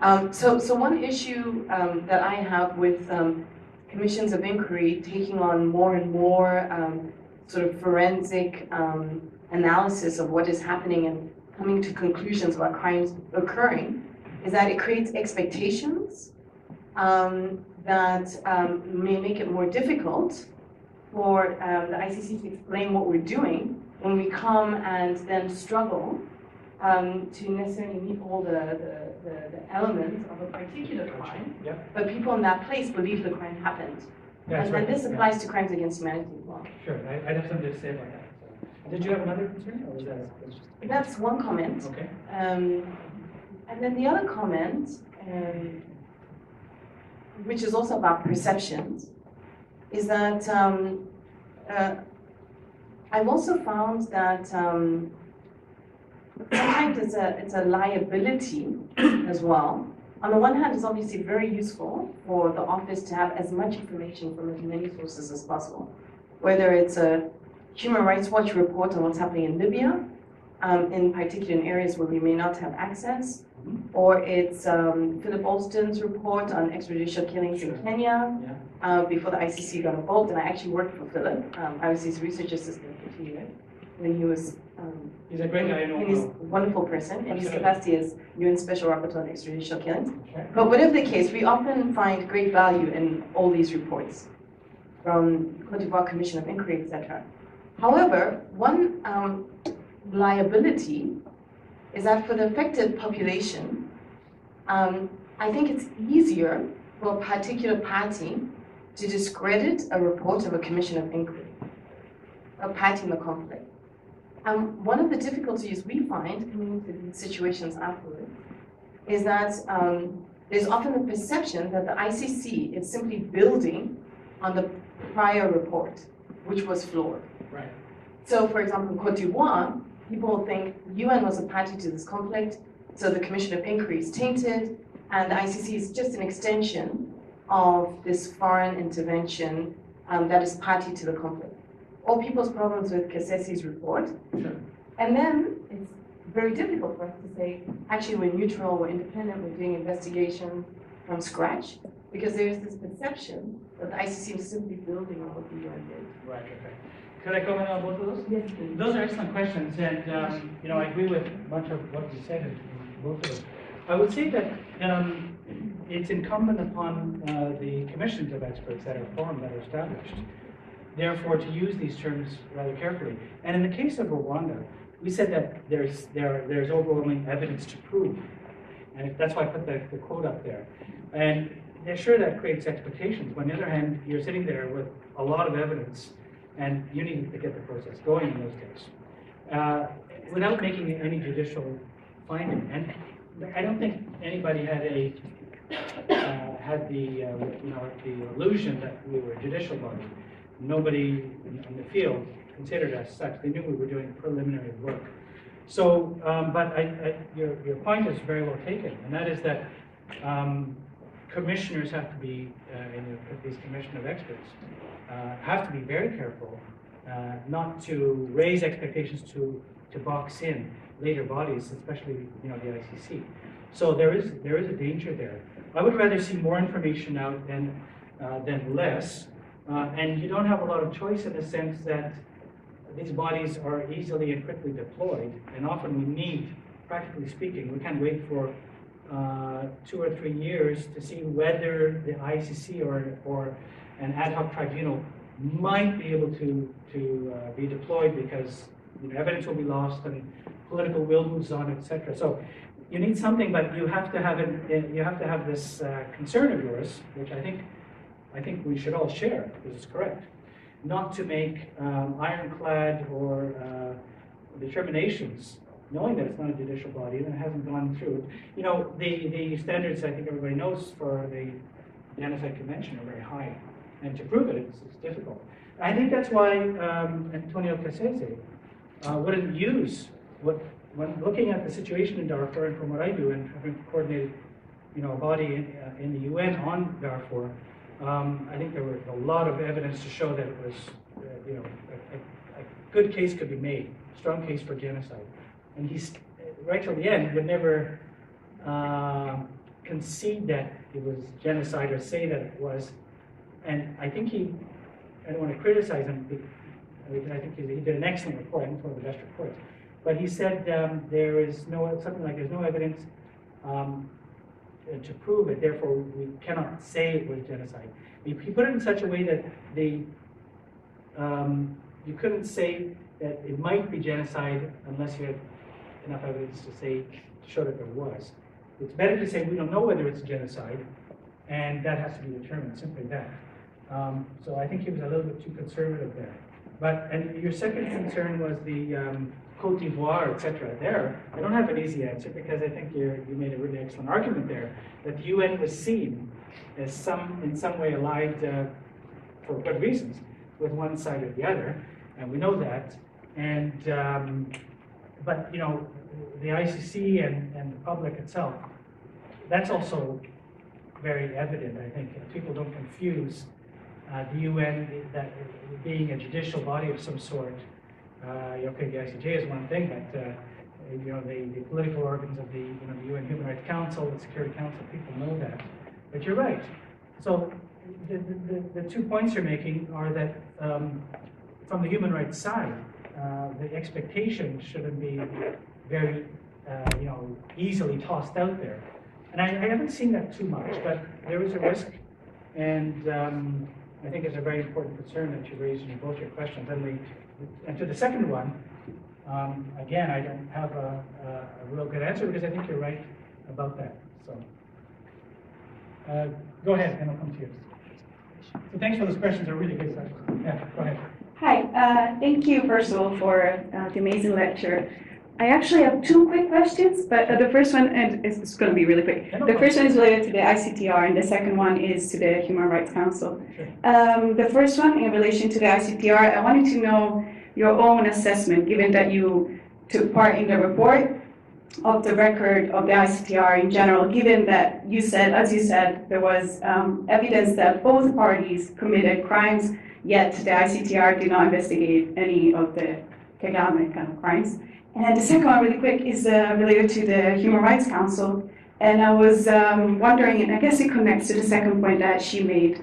[SPEAKER 3] Um, so, so one issue um, that I have with um, commissions of inquiry taking on more and more um, sort of forensic um, analysis of what is happening and coming to conclusions about crimes occurring is that it creates expectations um, that um, may make it more difficult for um, the ICC to explain what we're doing when we come and then struggle um, to necessarily meet all the, the, the, the elements of a particular crime,
[SPEAKER 2] Yeah.
[SPEAKER 3] but people in that place believe the crime happened.
[SPEAKER 2] Yeah,
[SPEAKER 3] And,
[SPEAKER 2] right.
[SPEAKER 3] and this
[SPEAKER 2] Yeah.
[SPEAKER 3] applies to crimes against humanity as well.
[SPEAKER 2] Sure, I, I'd have something to say about that. so. Did you have another concern, or was that? just-
[SPEAKER 3] That's one comment.
[SPEAKER 2] Okay,
[SPEAKER 3] Um, and then the other comment, um, which is also about perceptions, is that um, uh, I've also found that um, sometimes it's a, it's a liability as well. On the one hand, it's obviously very useful for the office to have as much information from as many sources as possible. Whether it's a Human Rights Watch report on what's happening in Libya, um, in particular in areas where we may not have access, or it's um, Philip Alston's report on extrajudicial killings in Kenya
[SPEAKER 2] yeah,
[SPEAKER 3] uh, before the ICC got involved, and I actually worked for Philip. Um, I was his research assistant for two years when he was um,
[SPEAKER 2] he's a great guy, I know.
[SPEAKER 3] he's a wonderful person in his capacity as UN Special Rapporteur on extrajudicial killings.
[SPEAKER 2] Okay.
[SPEAKER 3] But whatever the case, we often find great value in all these reports from Cote d'Ivoire Commission of Inquiry, etc. However, one um, liability is that for the affected population, um, I think it's easier for a particular party to discredit a report of a commission of inquiry, a party in the conflict. Um, one of the difficulties we find coming into these situations afterwards is that um, there's often the perception that the ICC is simply building on the prior report, which was flawed.
[SPEAKER 2] Right,
[SPEAKER 3] So, for example, in Cote d'Ivoire, people think the UN was a party to this conflict, so the Commission of Inquiry is tainted, and the ICC is just an extension of this foreign intervention um, that is party to the conflict. All people's problems with Cassese's report,
[SPEAKER 2] sure.
[SPEAKER 3] and then it's very difficult for us to say, actually, we're neutral, we're independent, we're doing investigations, from scratch, because there's this perception that the ICC is simply building on what the UN did.
[SPEAKER 2] Right, okay. Could I comment on both of those?
[SPEAKER 3] Yes, please.
[SPEAKER 2] Those are excellent questions, and, um, you know, I agree with much of what you said in both of them. I would say that um, it's incumbent upon uh, the commissions of experts that are formed, that are established, therefore to use these terms rather carefully. And in the case of Rwanda, we said that there's, there, there's overwhelming evidence to prove. And that's why I put the, the quote up there. And sure, that creates expectations. But on the other hand, you're sitting there with a lot of evidence, and you need to get the process going in those cases. Uh, without making any judicial finding. And I don't think anybody had a, uh, had the, uh, you know, the illusion that we were a judicial body. Nobody in the field considered us such. They knew we were doing preliminary work. So, um, but I, I, your, your point is very well taken, and that is that um, commissioners have to be, uh, in the- these commission of experts, uh, have to be very careful uh, not to raise expectations to, to box in later bodies, especially, you know, the ICC. So there is, there is a danger there. I would rather see more information out than, uh, than less. Uh, and you don't have a lot of choice in the sense that these bodies are easily and quickly deployed, and often we need, practically speaking, we can't wait for uh, two or three years to see whether the ICC or, or an ad hoc tribunal might be able to, to uh, be deployed because you know, evidence will be lost and political will moves on, etc. So you need something, but you have to have it. You have to have this uh, concern of yours, which I think, I think we should all share. This is correct. Not to make um, ironclad or uh, determinations, knowing that it's not a judicial body and it hasn't gone through. You know, the the standards I think everybody knows for the Genocide Convention are very high, and to prove it, it's, it's difficult. I think that's why um, Antonio Cassese uh, wouldn't use what when looking at the situation in Darfur and from what I do and having coordinated, you know, a body in, uh, in the UN on Darfur, um, I think there was a lot of evidence to show that it was, uh, you know, a, a, a good case could be made, strong case for genocide. And he's right till the end would never uh, concede that it was genocide or say that it was. And I think he, I don't want to criticize him, because I think he did an excellent report. I think one of the best reports. But he said um, there is no, something like there's no evidence um, to prove it, therefore we cannot say it was genocide. He put it in such a way that the, um, you couldn't say that it might be genocide unless you had enough evidence to say, to show that there was. It's better to say we don't know whether it's genocide, and that has to be determined, simply that. Um, so I think he was a little bit too conservative there. But, and your second concern was the um, Cote d'Ivoire, et cetera. There, I don't have an easy answer because I think you you made a really excellent argument there that the UN was seen as some, in some way allied, uh, for good reasons, with one side or the other, and we know that. And, um, but, you know, the ICC and, and the public itself, that's also very evident, I think. People don't confuse uh, the UN that being a judicial body of some sort. Uh, okay, the ICJ is one thing, but uh, you know the, the political organs of the you know the UN Human Rights Council, the Security Council, people know that. But you're right. So the, the, the two points you're making are that um, from the human rights side, uh, the expectation shouldn't be very uh, you know easily tossed out there. And I, I haven't seen that too much, but there is a risk, and um, I think it's a very important concern that you raised in both your questions. And, the, and to the second one, um, again, I don't have a, a, a real good answer because I think you're right about that. So, uh, go ahead, and I'll come to you. So thanks for those questions. They're really good questions. Yeah, go ahead.
[SPEAKER 4] Hi, uh, thank you, first of all, for uh, the amazing lecture. I actually have two quick questions, but uh, the first one, and it's, it's going to be really quick. The first one is related to the ICTR, and the second one is to the Human Rights Council.
[SPEAKER 2] Sure.
[SPEAKER 4] Um, the first one, in relation to the ICTR, I wanted to know your own assessment, given that you took part in the report of the record of the ICTR in general, given that you said, as you said, there was um, evidence that both parties committed crimes, yet the ICTR did not investigate any of the Kagame kind of crimes. And the second one, really quick, is uh, related to the Human Rights Council. And I was um, wondering, and I guess it connects to the second point that she made,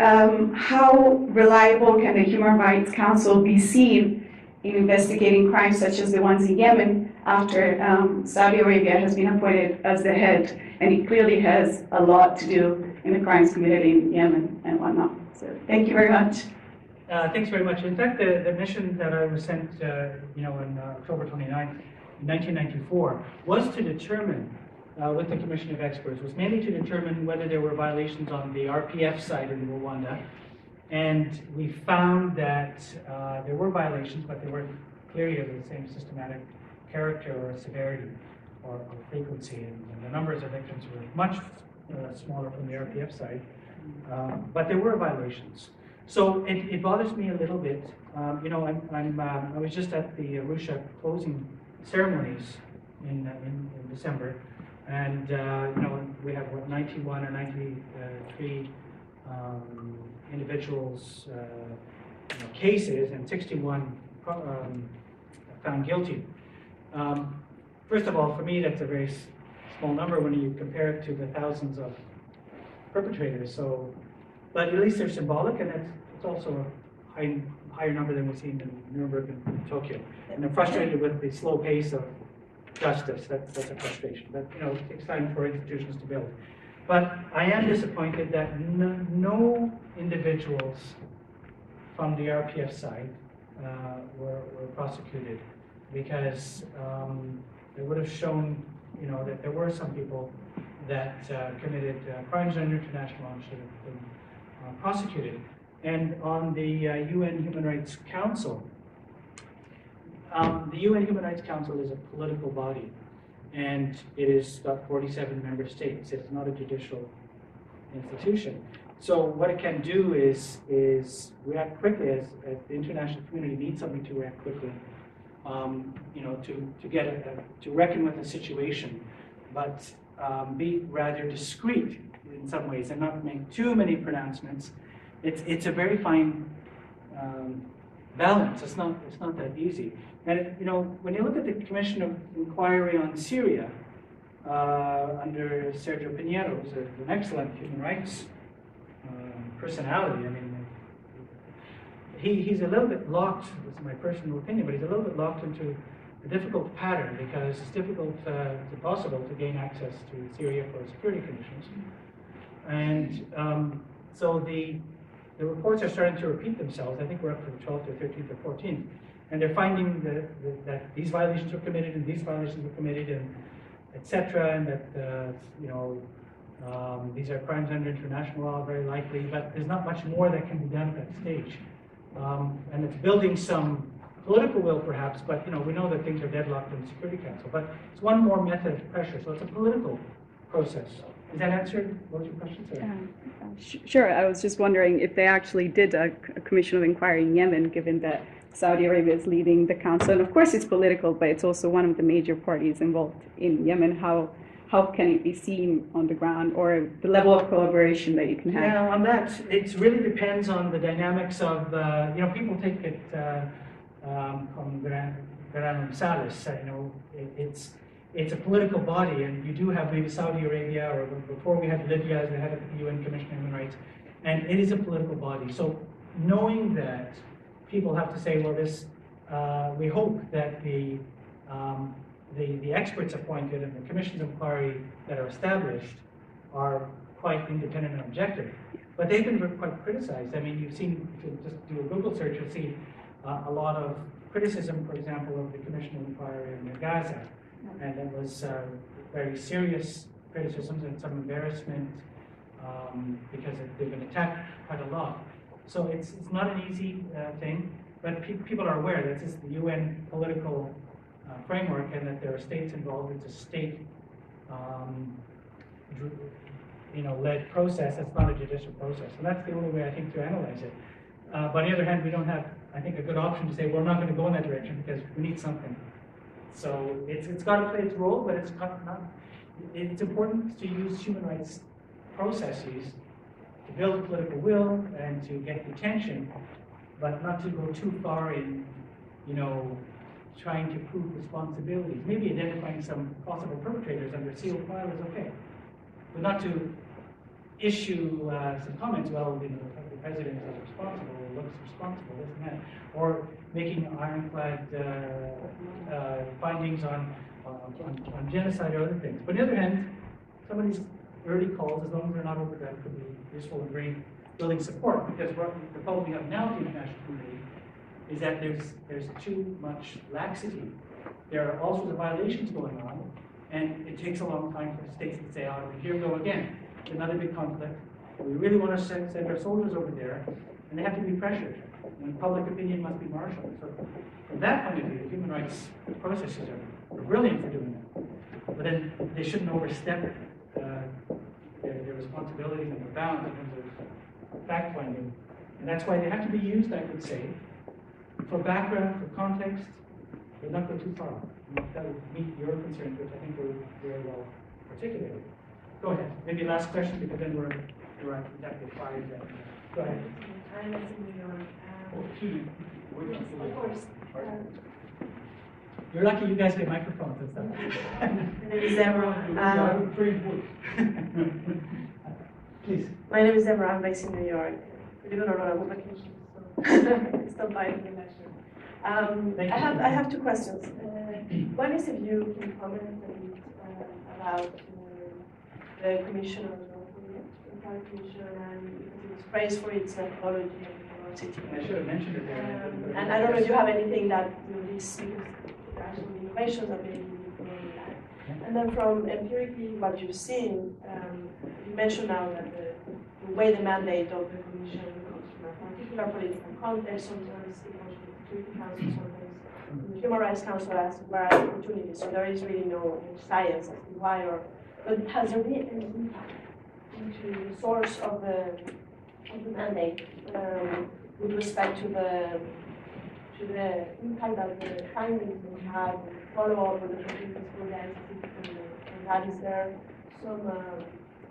[SPEAKER 4] um, how reliable can the Human Rights Council be seen in investigating crimes such as the ones in Yemen after um, Saudi Arabia has been appointed as the head, and it clearly has a lot to do in the crimes committed in Yemen and whatnot. So thank you very much.
[SPEAKER 2] Uh, thanks very much. In fact, the, the mission that I was sent, uh, you know, on uh, October 29th, 1994, was to determine, uh, with the Commission of Experts, was mainly to determine whether there were violations on the RPF side in Rwanda. And we found that uh, there were violations, but they weren't clearly of the same systematic character or severity or, or frequency. And, and the numbers of victims were much uh, smaller from the RPF side. Um, but there were violations. So it, it bothers me a little bit. Um, you know, I'm, I'm, um, I was just at the Arusha closing ceremonies in, uh, in, in December, and uh, you know, we have what 91 or 93 um, individuals uh, you know, cases and 61 um, found guilty. Um, first of all, for me, that's a very small number when you compare it to the thousands of perpetrators. So, but at least they're symbolic, and it's, it's also a high, higher number than we've seen in Nuremberg and Tokyo. And I'm frustrated with the slow pace of justice. That's, that's a frustration. But you know, it takes time for institutions to build. But I am disappointed that no, no individuals from the RPF side uh, were, were prosecuted because um, it would have shown, you know, that there were some people that uh, committed uh, crimes under international law and should have been prosecuted. And on the uh, UN Human Rights Council, um, the UN Human Rights Council is a political body, and it is got 47 member states. It's not a judicial institution. So what it can do is is react quickly as, as the international community needs something to react quickly. Um, you know, to to get a, a- to reckon with the situation, but um, be rather discreet in some ways and not make too many pronouncements. It's it's a very fine um, balance. It's not it's not that easy. And you know, when you look at the Commission of Inquiry on Syria uh, under Sergio Pinheiro, who's an excellent human rights um, personality. I mean, he, he's a little bit locked. This is my personal opinion, but he's a little bit locked into a difficult pattern because it's difficult uh, to possible to gain access to Syria for security conditions. And um, so the the reports are starting to repeat themselves. I think we're up to the 12th or 13th or 14th. And they're finding that, that, that these violations were committed and these violations were committed and et cetera, and that, uh, you know, um, these are crimes under international law, very likely, but there's not much more that can be done at that stage. Um, and it's building some political will perhaps, but, you know, we know that things are deadlocked in the Security Council. But it's one more method of pressure, so it's a political process. Is that answered? What was your question, sir?
[SPEAKER 4] Um, sh- Sure, I was just wondering if they actually did a commission of inquiry in Yemen, given that Saudi Arabia is leading the council. And of course, it's political, but it's also one of the major parties involved in Yemen. How, how can it be seen on the ground, or the level of collaboration that you can have?
[SPEAKER 2] Yeah, on that, it really depends on the dynamics of, uh, you know, people take it uh, um, from Gran Gran Salis, uh, you know, it, it's, it's a political body, and you do have maybe Saudi Arabia, or before we had Libya as the head of the UN Commission on Human Rights, and it is a political body. So knowing that, people have to say, well, this, uh, we hope that the, um, the, the experts appointed and the commissions of inquiry that are established are quite independent and objective. But they've been quite criticized. I mean, you've seen, if you just do a Google search, you'll see uh, a lot of criticism, for example, of the Commission of Inquiry in Gaza. And it was uh, very serious criticisms and some embarrassment um, because they've been attacked quite a lot. So it's, it's not an easy uh, thing, but pe- people are aware that this is the UN political uh, framework and that there are states involved. It's a state, um, you know, led process, it's not a judicial process. And that's the only way, I think, to analyze it. Uh, but on the other hand, we don't have, I think, a good option to say, we're not going to go in that direction because we need something. So it's, it's got to play its role, but it's not, not, it's important to use human rights processes to build political will and to get attention, but not to go too far in, you know, trying to prove responsibilities, maybe identifying some possible perpetrators under sealed file is okay. But not to issue uh, some comments, well, you know, president is responsible, or looks responsible, this and that, or making ironclad uh, uh, findings on, on, on genocide or other things. But on the other hand, some of these early calls, as long as they're not overdone, could be useful in bringing, building support, because what the problem we have now with the international community is that there's, there's too much laxity. There are all sorts of violations going on, and it takes a long time for states to say, oh, here we go again, another big conflict. We really want to send, send our soldiers over there, and they have to be pressured, and public opinion must be marshaled. So from that point of view, the human rights processes are brilliant for doing that. But then they shouldn't overstep uh, their, their responsibilities and their bounds in terms of fact finding. And that's why they have to be used, I would say, for background, for context, but not go too far. That would meet your concerns, which I think were very well articulated. Go ahead. Maybe last question, because then we're, we're at exactly five. uh, Go ahead.
[SPEAKER 5] I'm in New York. Um, yes, of course.
[SPEAKER 2] You're lucky you guys get microphones and stuff.
[SPEAKER 5] My name is Deborah. Um,
[SPEAKER 2] Please.
[SPEAKER 5] My name is Deborah. I'm based in New York. Believe it or not, I'm on vacation, so stop by the lecture. Um, I have I have two questions. Uh, one is if you can comment a bit uh, about uh, the commission of the Empire Commission and it was praised for its methodology and velocity.
[SPEAKER 2] I should have mentioned it there.
[SPEAKER 5] Um, and I don't know if you have anything that you know, this because there are some innovations that maybe you. And then from empirically what you've seen, um, you mentioned now that the, the way the mandate of the commission comes from a particular political context, sometimes it comes from the Security Council, sometimes the Human Rights Council as where opportunities. So there is really no science as to why or but has there been any impact into the source of the of the mandate um, with respect to the to the impact that the findings will have follow up with the for the and, that is there some uh,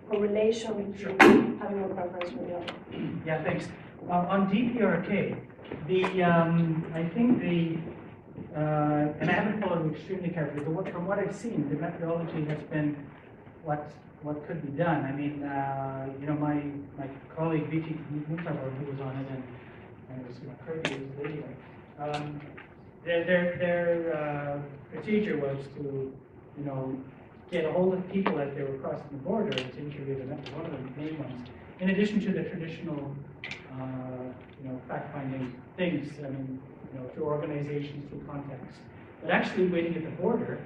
[SPEAKER 5] correlation between having a preference for the other.
[SPEAKER 2] Yeah, thanks. Uh, on DPRK, the, um, I think the, uh, and I haven't followed extremely carefully, but what, from what I've seen, the methodology has been what, what could be done. I mean, uh, you know, my, my colleague Vitit Muntarbhorn, who was on it, and, and it was who was leading it, um, their, their, their, uh, procedure was to, you know, get a hold of people as they were crossing the border and to interview them, that was one of the main ones. In addition to the traditional, uh, you know, fact-finding things, I mean, you know, through organizations, through contacts. But actually waiting at the border,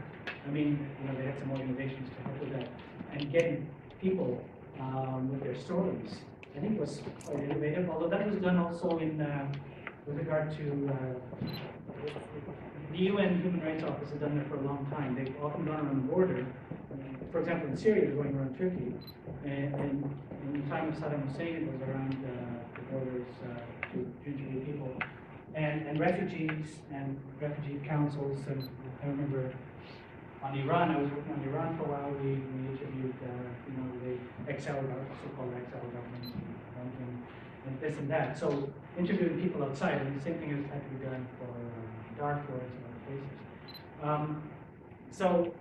[SPEAKER 2] I mean, you know, they had some organizations to help with that, and getting people um, with their stories, I think was quite innovative, although that was done also in, uh, with regard to, uh, the UN Human Rights Office has done that for a long time. They've often gone around the border. For example, in Syria, going around Turkey. And, and in the time of Saddam Hussein, it was around uh, the borders uh, to, to interview people. And, and refugees and refugee councils. And I remember on Iran, I was working on Iran for a while. We, we interviewed, uh, you know, the gov- so-called exile governments and, and, this and that. So interviewing people outside, and the same thing has had to be done for uh, Darfur and some other places. Um, so,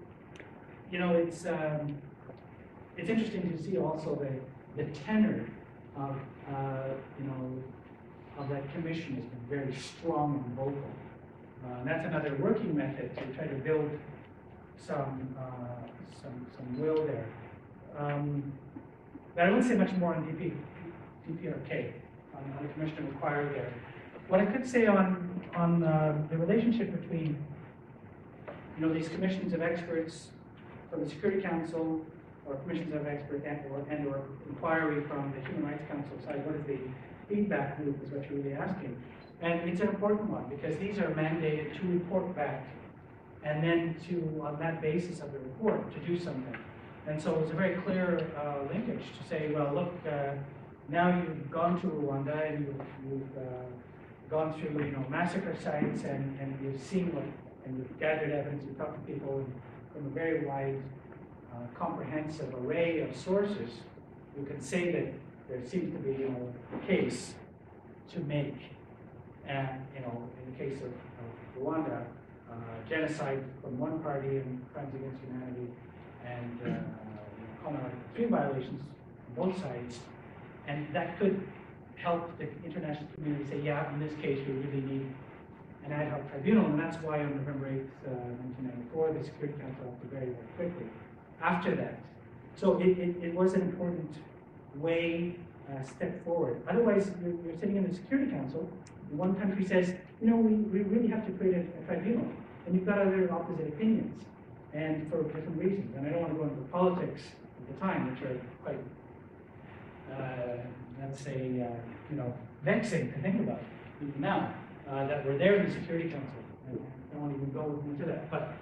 [SPEAKER 2] you know, it's um, it's interesting to see also the the tenor of uh, you know of that commission has been very strong and vocal. Uh, and that's another working method to try to build some uh, some some will there. Um, but I won't say much more on DP, DPRK on, on the commission required there. What I could say on on uh, the relationship between you know these commissions of experts from the Security Council or commissions of experts and or, and or inquiry from the Human Rights Council side, what is the feedback loop is what you're really asking. And it's an important one because these are mandated to report back and then to, on that basis of the report, to do something. And so it's a very clear uh, linkage to say, well, look, uh, now you've gone to Rwanda and you've, you've uh, gone through, you know, massacre sites and, and you've seen what, and you've gathered evidence, you've talked to people from a very wide, uh, comprehensive array of sources. You can say that there seems to be, you know, a case to make. And, you know, in the case of, of Rwanda, genocide from one party and crimes against humanity, and uh, common 3 violations on both sides. And that could help the international community say, yeah, in this case, we really need an ad hoc tribunal, and that's why on November 8th, uh, 1994, the Security Council acted very, very quickly after that. So it, it, it was an important way, uh, step forward. Otherwise, you're, you're sitting in the Security Council, one country says, you know, we, we really have to create a, a tribunal, and you've got other opposite opinions, and for different reasons. And I don't want to go into the politics of the time, which are quite, uh, let's say, uh, you know, vexing to think about even now, uh, that we're there in the Security Council. I don't want to even go into that, but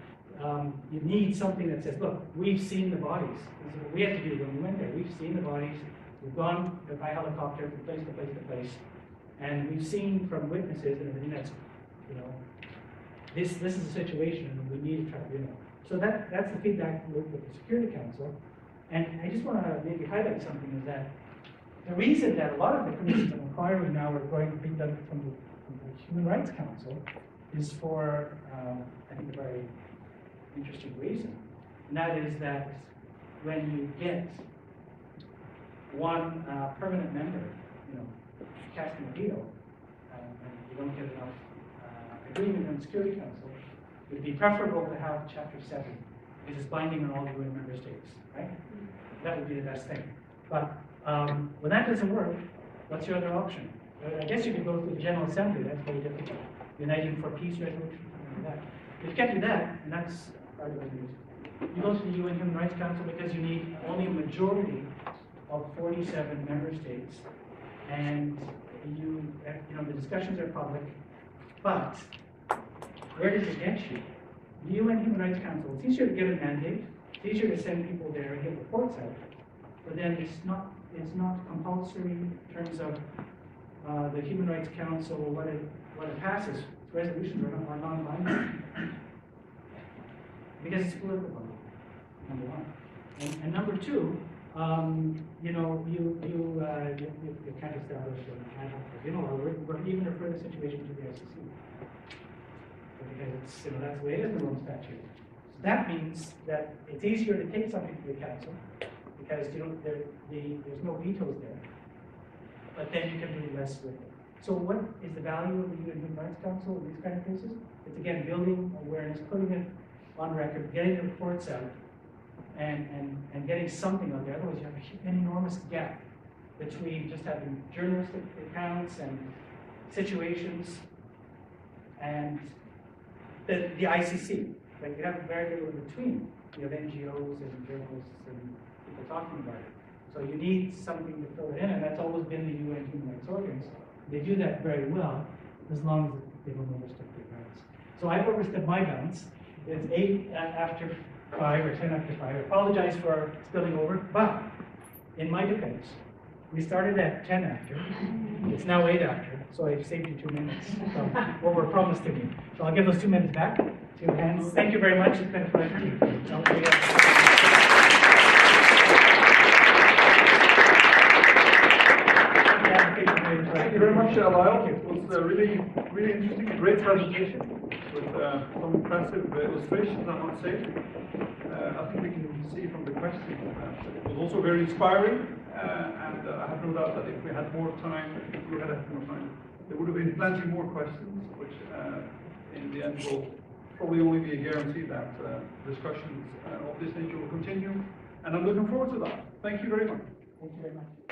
[SPEAKER 2] um, you need something that says, look, we've seen the bodies. This is what we had to do when we went there. We've seen the bodies. We've gone by helicopter from place to place to place, and we've seen from witnesses and everything that's, you know, this this is a situation and we need to try to a tribunal. So that that's the feedback with, with the Security Council, and I just want to maybe highlight something is that the reason that a lot of the commissions of inquiry now are going to be done from the, from the Human Rights Council is for um, I think a very interesting reason, and that is that when you get one uh, permanent member, you know, casting a veto, uh, and you don't get enough uh, agreement in the Security Council, it would be preferable to have Chapter 7, which is binding on all the UN member states, right? That would be the best thing. But um, when that doesn't work, what's your other option? I guess you could go to the General Assembly, that's very difficult. Uniting for Peace resolution, like that. If you can't do that, and that's part of the news, you go to the UN Human Rights Council because you need only a majority of 47 member states, and you, you know, the discussions are public, but where does it get you? The UN Human Rights Council, it's easier to get a mandate, it's easier to send people there and get reports out, but then it's not, it's not compulsory in terms of uh, the Human Rights Council, what it, what it passes, its resolutions are are non-binding. Because it's political, number one. And, and number two, um, you know, you, you, uh, you, you can't establish an ad hoc tribunal or, or even refer the situation to the ICC. Because it's, the way it is in the Rome statute. So that means that it's easier to take something to the council because you don't, there, the, there's no vetoes there. But then you can do less with it. So what is the value of the UN Human Rights Council in these kind of cases? It's again, building awareness, putting it on record, getting the reports out, and, and, and getting something out there. Otherwise, you have an enormous gap between just having journalistic accounts and situations and the, the ICC. Like you have very little in between. You have NGOs and journalists and people talking about it. So you need something to fill it in, and that's always been the UN human rights organs. They do that very well, as long as they don't overstep their bounds. So I've overstepped my bounds. It's eight uh, after five or ten after five. I apologize for spilling over, but in my defense, we started at ten after. It's now eight after, so I've saved you two minutes from what were promised to me. So I'll give those two minutes back to hands. Thank you very much. It's been a pleasure.
[SPEAKER 1] Thank you very much, uh, Lyal. It was uh, really, really interesting, great presentation with uh, some impressive uh, illustrations, I must say. Uh, I think we can see from the questions that it was also very inspiring, and uh, I have no doubt that if we had more time, if we had had more time, there would have been plenty more questions, which uh, in the end will probably only be a guarantee that uh, discussions uh, of this nature will continue. And I'm looking forward to that. Thank you very much.
[SPEAKER 2] Thank you very much.